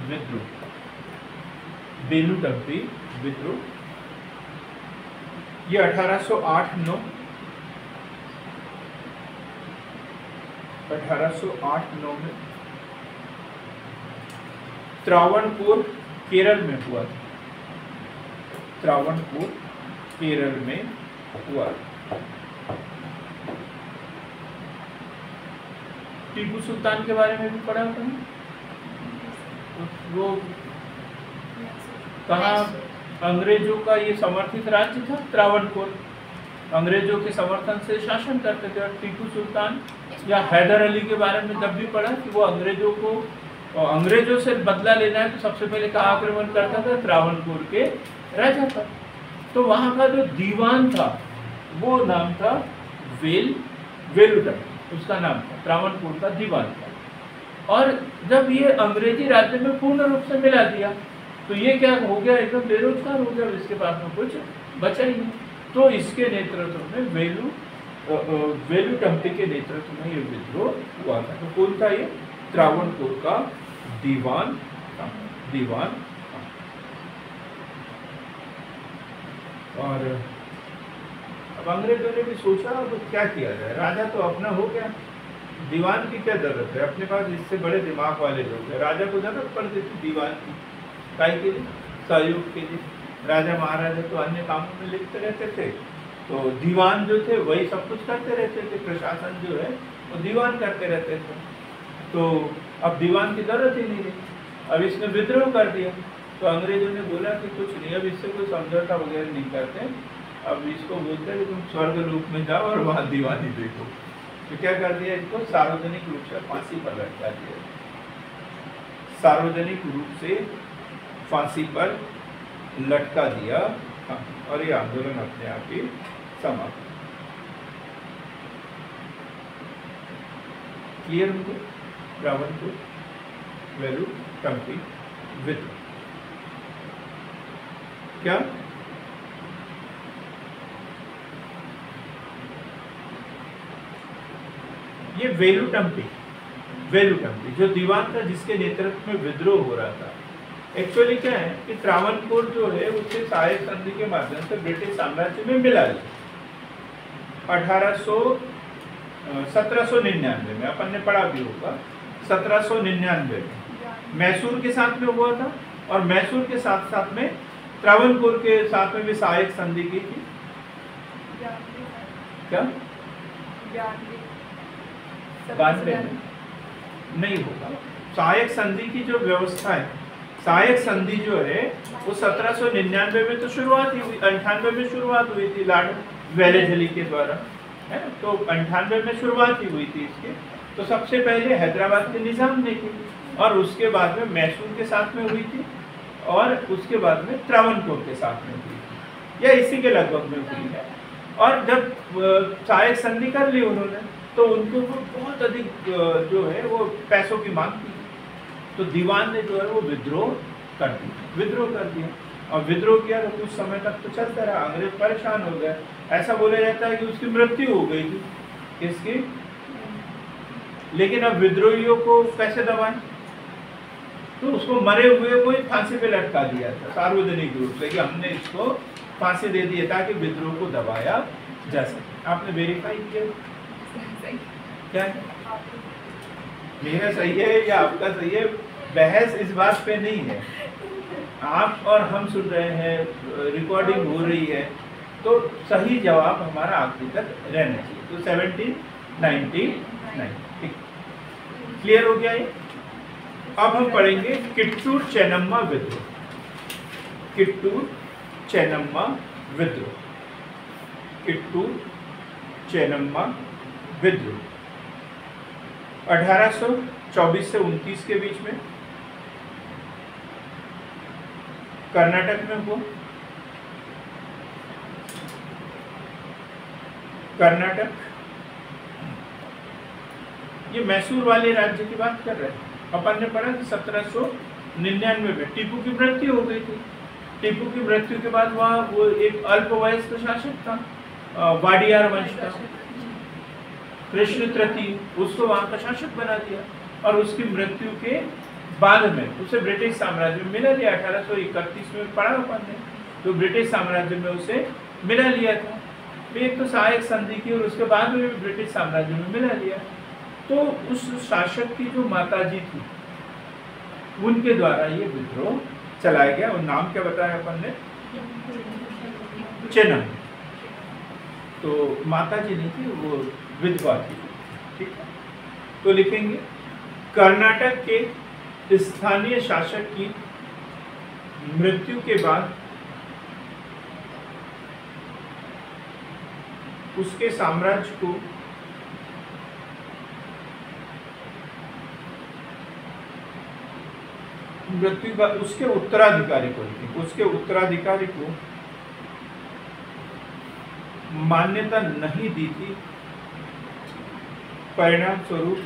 विद्रोह, बेलू टम्पी विद्रोह। ये 1808 नौ 1808 नौ में, त्रावणपुर केरल में हुआ था। त्रावणकोर केरल में हुआ। टीपू सुल्तान के बारे में भी पढ़ा आपने? वो कहाँ अंग्रेज़ों का ये समर्थित राज्य था? त्रावणकोर अंग्रेज़ों के समर्थन से शासन करते थे। और टीपू सुल्तान या हैदर अली के बारे में जब भी पढ़ा कि वो अंग्रेज़ों को अंग्रेज़ों से बदला लेना है तो सबसे पहले कहा आक्रमण करता था? त्रावणपुर के राजा पर तो वहाँ का जो दीवान था, वो नाम था वेल वेलुटन उसका नाम था त्रावणपुर का दीवान था। और जब ये अंग्रेज़ी राज्य में पूर्ण रूप से मिला दिया तो ये क्या हो गया? एकदम बेरोजगार हो गया इसके पास में कुछ बचा ही नहीं। तो इसके नेतृत्व में वेलू वेलू टम्पी के नेतृत्व में ये विद्रोह हुआ था। तो कौन था ये? त्रावणपुर का दीवान दीवान और अब अंग्रेज़ों ने भी सोचा अब क्या किया जाए? राजा तो अपना हो गया। दीवान की क्या ज़रूरत है? अपने पास इससे बड़े दिमाग वाले लोग हैं। राजा को ज़रूरत पड़ती थी दीवान की काय के लिए, सहयोग के लिए। राजा महाराजा तो अन्य कामों में लिखते रहते थे। तो दीवान जो थे, वही सब कुछ करते रहते थे। प्रशासन जो है, वो दीवान करते रहते थे। तो अब दीवान की ज़रूरत ही नहीं है। अब इसने विद्रोह कर दिया। तो अंग्रेज़ों ने बोला कि कुछ नहीं अब इससे कोई समझौता वगैरह नहीं करते। अब इसको बोलते हैं कि तुम स्वर्ग रूप में जाओ और वहाँ दीवानी देखो। तो क्या कर दिया इसको? सार्वजनिक रूप से फांसी पर लटका दिया। सार्वजनिक रूप से फांसी पर लटका दिया। और ये आंदोलन अपने आप ही समाप्त। क्लियर रावण को? वैल्यू टम्पी विद क्या? ये वेलू टम्पी वेलू टम्पी जो दीवान था जिसके नेतृत्व में विद्रोह हो रहा था। एक्चुअली क्या है कि त्रावणकोर जो है उसे सहायक संधि के माध्यम से ब्रिटिश साम्राज्य में मिला है। अठारह सत्रह निन्यानवे में, अपन ने पढ़ा भी होगा, सत्रह निन्यानवे में। मैसूर के साथ में हुआ था और मैसूर के साथ साथ में त्रावणकोर के साथ में भी सहायक संधि की थी? क्या? बानवे में। नहीं होगा। सहायक संधि की जो व्यवस्था है सहायक संधि जो है वो सत्रह सौ निन्यानवे में तो शुरुआत ही हुई अंठानवे में शुरुआत हुई थी लॉर्ड वेलेजली के द्वारा है तो अंठानवे में शुरुआत ही हुई थी इसके। तो सबसे पहले हैदराबाद के निज़ाम ने की और उसके बाद में मैसूर के साथ में हुई थी। और उसके बाद में त्रावणकोर के साथ में हुई। या इसी के लगभग में हुई है। और जब सहायक संधि कर ली उन्होंने तो उनको बहुत अधिक जो है, वो पैसों की मांग की। तो दीवान ने जो है, वो विद्रोह कर दिया। विद्रोह कर दिया। और विद्रोह किया तो कुछ समय तक तो चलता रहा। अंग्रेज़ परेशान हो गए। ऐसा बोला जाता है कि उसकी मृत्यु हो गई थी। किसकी? लेकिन अब विद्रोहियों को कैसे दबाएँ। तो उसको मरे हुए को ही फांसी पे लटका दिया था, सार्वजनिक रूप से कि हमने इसको फांसी दे दिया ताकि विद्रोह को दबाया जा सके। आपने वेरीफाई किया? क्या? मेरा सही है या आपका सही है? बहस इस बात पे नहीं है। आप और हम सुन रहे हैं रिकॉर्डिंग हो रही है तो सही जवाब हमारा आखिरी तक रहना चाहिए। तो सेवनटीन नाइनटी नाइन ठीक। क्लियर हो गया ये? अब हम पढ़ेंगे किट्टूर चैनम्मा विद्रोह। किट्टूर चैनम्मा विद्रोह। किट्टूर चैनम्मा विद्रोह। 1824 से 29 के बीच में कर्नाटक में हुआ। कर्नाटक। ये मैसूर वाले राज्य की बात कर रहे हैं। अपन ने पढ़ा कि सत्रह सौ निन्यानवे में टीपू की मृत्यु हो गई थी। टीपू की मृत्यु के बाद वहाँ वो एक अल्पवयस्क शासक था वाडियार वंश का। कृष्ण तृतीय, उसको वहाँ का शासक बना दिया और उसकी मृत्यु के बाद में उसे ब्रिटिश साम्राज्य में मिला लिया। अठारह सौ इकतीस में पढ़ा अपन ने तो ब्रिटिश साम्राज्य में उसे मिला लिया था। एक तो सहायक संधि की और उसके बाद में भी ब्रिटिश साम्राज्य में मिला लिया। तो उस शासक की जो माता जी थी, उनके द्वारा ये विद्रोह चलाया गया। और नाम क्या बताया अपन ने? चेनम तो माता जी नहीं थी, वो विधवा थी। ठीक है? तो लिखेंगे, कर्नाटक के स्थानीय शासक की मृत्यु के बाद उसके साम्राज्य को मृत्यु का उसके उत्तराधिकारी को उसके उत्तराधिकारी को मान्यता नहीं दी थी। परिणाम स्वरूप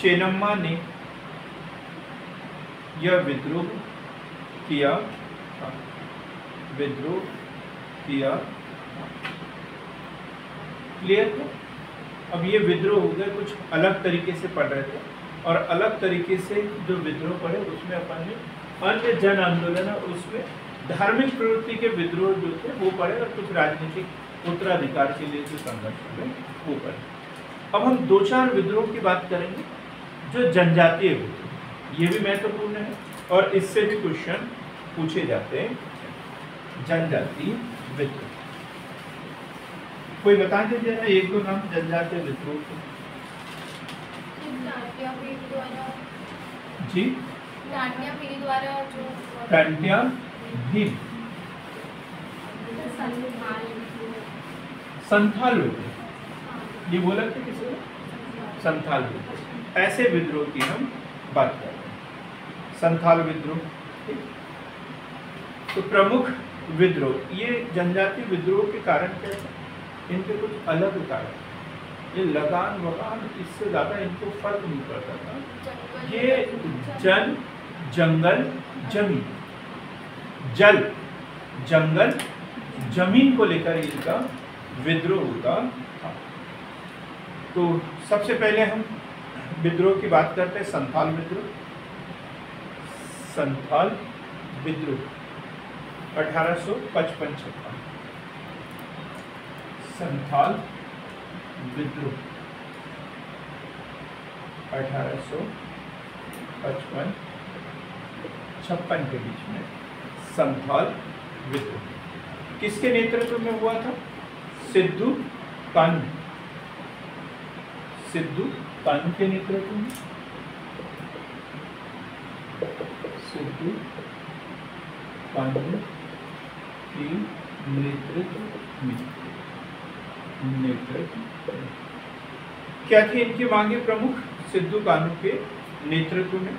चेनम्मा ने यह विद्रोह किया विद्रोह किया क्लियर तो अब ये विद्रोह हो गए, कुछ अलग तरीके से पढ़ रहे थे। और अलग तरीके से जो विद्रोह पढ़े, उसमें अपन ने अन्य जन आंदोलन है उसमें धार्मिक प्रवृत्ति के विद्रोह जो थे, वो पढ़े और कुछ राजनीतिक उत्तराधिकार के लिए जो संघर्ष हुए, वो पढ़े। अब हम दो चार विद्रोह की बात करेंगे, जो जनजातीय विद्रोह ये भी महत्वपूर्ण है और इससे भी क्वेश्चन पूछे जाते हैं। जनजातीय विद्रोह। कोई बता दीजिए ना एक दो नाम जनजातीय विद्रोह के। जी? टांटिया भीम। संथाल विद्रोह ये बोला था किसी संथाल विद्रोह ऐसे विद्रोह की हम बात कर रहे हैं। संथाल विद्रोह तो प्रमुख विद्रोह ये जनजाति विद्रोह के कारण क्या है इनके कुछ अलग कारण ये लगान वगान इससे ज़्यादा इनको फ़र्क नहीं पड़ता था। ये जन जंगल, ज़मीन। जल, जंगल, ज़मीन को लेकर इनका विद्रोह होता था। तो सबसे पहले हम विद्रोह की बात करते हैं, संथाल विद्रोह। संथाल विद्रोह, अठारह सौ पचपन छप्पन। संथाल विद्रोह अठारह सौ पचपन। छप्पन के बीच में। संथाल विद्रोह किसके नेतृत्व में हुआ था? सिद्धू कानू सिद्धू कानू के नेतृत्व में। सिद्धू कानू की नेतृत्व में। नेतृत्व क्या थी इनकी मांगे प्रमुख सिद्धू कानू के नेतृत्व में?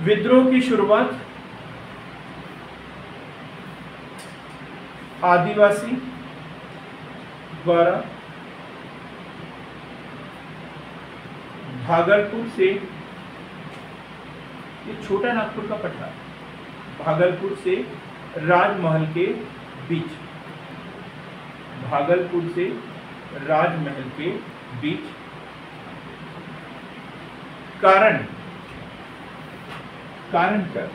विद्रोह की शुरुआत आदिवासी द्वारा भागलपुर से, ये छोटा नागपुर का पठार, भागलपुर से राजमहल के बीच। भागलपुर से राजमहल के बीच। कारण। कारण था?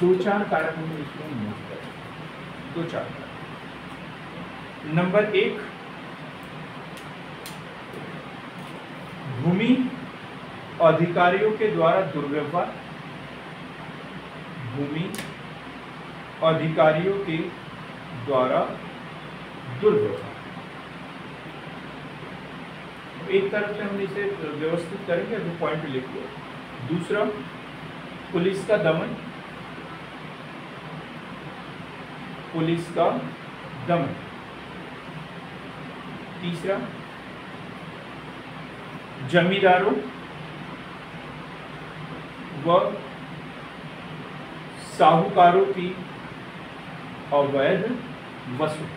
दो चार कारण हमें इसमें नोट करें दो चार। नंबर एक, भूमि अधिकारियों के द्वारा दुर्व्यवहार। भूमि अधिकारियों के द्वारा दुर्व्यवहार। एक तरफ़ से हम इसे व्यवस्थित करेंगे, दो पॉइंट लिखिए। दूसरा, पुलिस का दमन। पुलिस का दमन। तीसरा, जमींदारों व साहूकारों की अवैध वसूल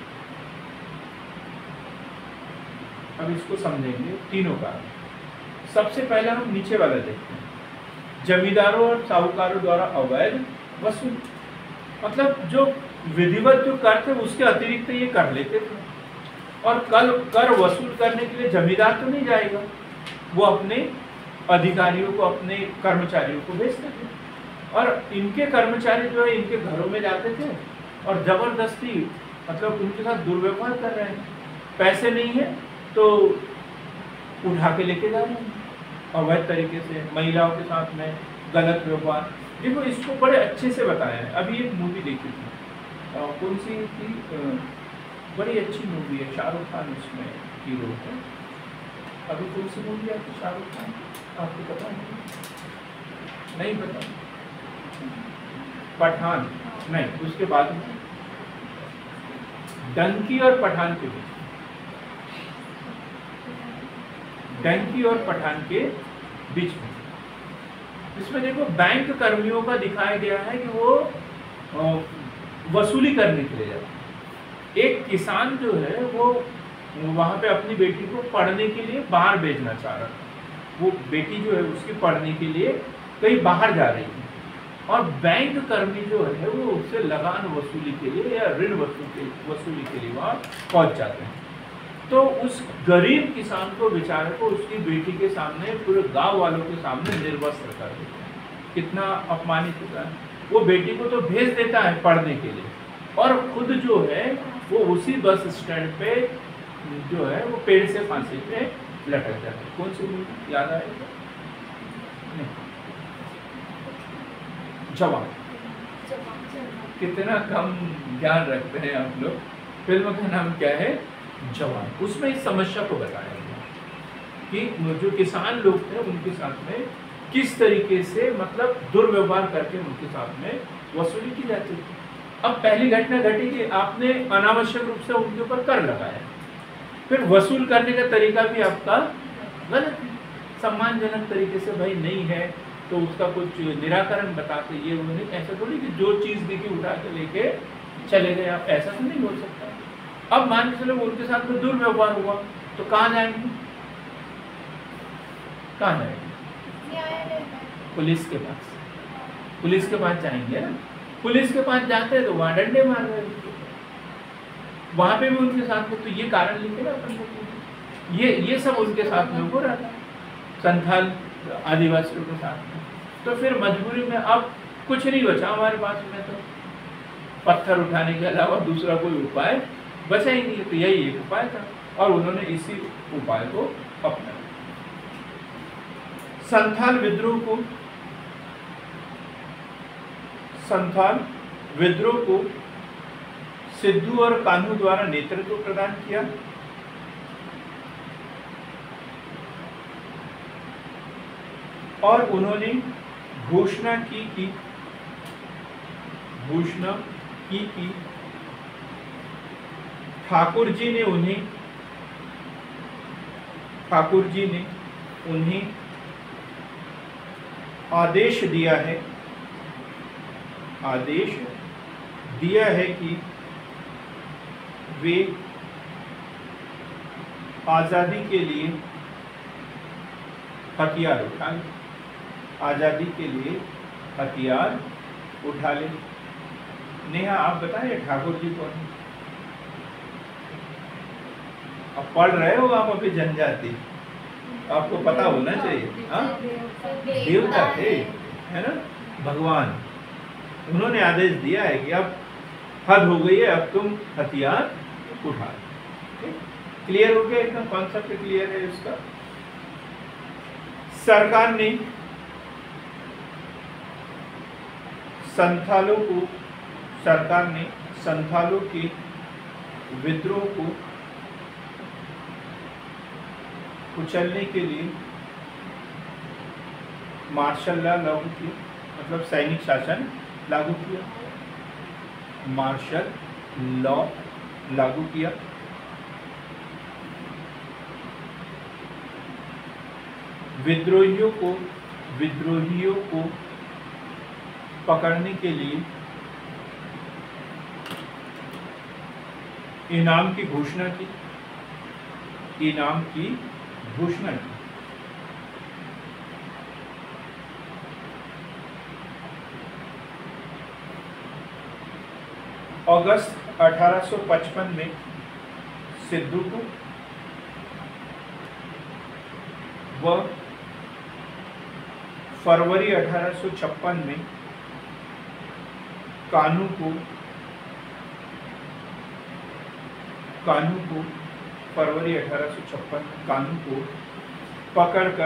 अब इसको समझेंगे तीनों कारण सबसे पहले हम नीचे वाला देखते हैं। जमींदारों और साहूकारों द्वारा अवैध वसूल मतलब जो विधिवत जो कर थे, उसके अतिरिक्त ये कर लेते थे। और कल कर वसूल करने के लिए जमींदार तो नहीं जाएगा। वो अपने अधिकारियों को, अपने कर्मचारियों को भेजते थे। और इनके कर्मचारी जो है, इनके घरों में जाते थे। और ज़बरदस्ती मतलब उनके साथ दुर्व्यवहार कर रहे हैं। पैसे नहीं है तो उठा के लेके जा रहे हैं। अवैध तरीके से महिलाओं के साथ में गलत व्यवहार। देखो, इसको बड़े अच्छे से बताया है। अभी एक मूवी देखी थी। कौन सी थी? बड़ी अच्छी मूवी है, शाहरुख खान इसमें हीरो है। अभी कौन सी मूवी आपको, शाहरुख खान? आपको पता नहीं नहीं पता? पठान। नहीं, उसके बाद में। डंकी और पठान के बीच। डंकी और पठान के बीच में। इसमें देखो, बैंक कर्मियों का दिखाया गया है कि वो वसूली करने के लिए जाता है। एक किसान जो है, वो वहाँ पे अपनी बेटी को पढ़ने के लिए बाहर भेजना चाह रहा था। वो बेटी जो है, उसकी पढ़ने के लिए कहीं बाहर जा रही थी और बैंक कर्मी जो है वो उससे लगान वसूली के लिए या ऋण वसूली के लिए वहाँ पहुँच जाते हैं। तो उस गरीब किसान को, बेचारे को उसकी बेटी के सामने, पूरे गाँव वालों के सामने निर्वस्त्र कर देते हैं। कितना अपमानित होता है। वो बेटी को तो भेज देता है पढ़ने के लिए। और खुद जो है, वो उसी बस स्टैंड पे जो है, वो पेड़ से फांसी पे लटक जाता है। कौन सी याद आएगा जवान कितना कम ज्ञान रखते हैं आप लोग। फ़िल्म का नाम क्या है? जवान। उसमें इस समस्या को बताया गया कि जो किसान लोग थे, उनके साथ में किस तरीके से मतलब दुर्व्यवहार करके उनके साथ में वसूली की जाती थी। अब पहली घटना घटी कि आपने अनावश्यक रूप से उनके ऊपर कर लगाया। फिर वसूल करने का तरीका भी आपका गलत सम्मानजनक तरीके से भाई नहीं है। तो उसका कुछ निराकरण बताते ये वो नहीं ऐसा थोड़ी कि जो चीज़ दिखी उठा के लेके चले गए। आप ऐसा तो नहीं बोल सकता। अब मान के चलो उनके साथ में दुर्व्यवहार हुआ तो कहाँ जाएँगे? कहाँ जाएँगे? पुलिस के पास। पुलिस के पास जाएँगे ना? पुलिस के पास जाते हैं तो वहाँ डंडे मार रहे वहाँ पे भी उनके साथ में तो ये कारण लिखे ना अपन ये ये सब उनके साथ में हो रहा था। संथाल आदिवासियों के साथ में। तो फिर मजबूरी में अब कुछ नहीं बचा हमारे पास में तो। पत्थर उठाने के अलावा दूसरा कोई उपाय बचा ही नहीं तो यही एक उपाय था। और उन्होंने इसी उपाय को अपनाया। संथाल विद्रोह को संथाल विद्रोह को सिद्धू और कान्हू द्वारा नेतृत्व प्रदान किया। और उन्होंने घोषणा की कि घोषणा की कि ठाकुर जी ने उन्हें ठाकुर जी ने उन्हें आदेश दिया है, आदेश दिया है कि वे आज़ादी के लिए हथियार उठा लें आज़ादी के लिए हथियार उठा ले। नेहा, आप बताएँ, ठाकुर जी कौन? अब पढ़ रहे हो, आप अभी जनजाति। आपको पता होना चाहिए। हाँ? देवता थे, है ना? भगवान। उन्होंने आदेश दिया है कि अब हद हो गई है, अब तुम हथियार उठा क्लियर हो गया एकदम कॉन्सेप्ट क्लियर है इसका। सरकार ने संथालों को, सरकार ने संथालों के विद्रोह को कुचलने के लिए मार्शल लॉ लागू किया मतलब सैनिक शासन लागू किया मार्शल लॉ लागू किया। विद्रोहियों को विद्रोहियों को पकड़ने के लिए इनाम की घोषणा की। इनाम की घोषणा की। अगस्त 1855 में सिद्धू को व फरवरी 1856 में कानू को कानू को फरवरी अठारह सौ छप्पन कानू को पकड़कर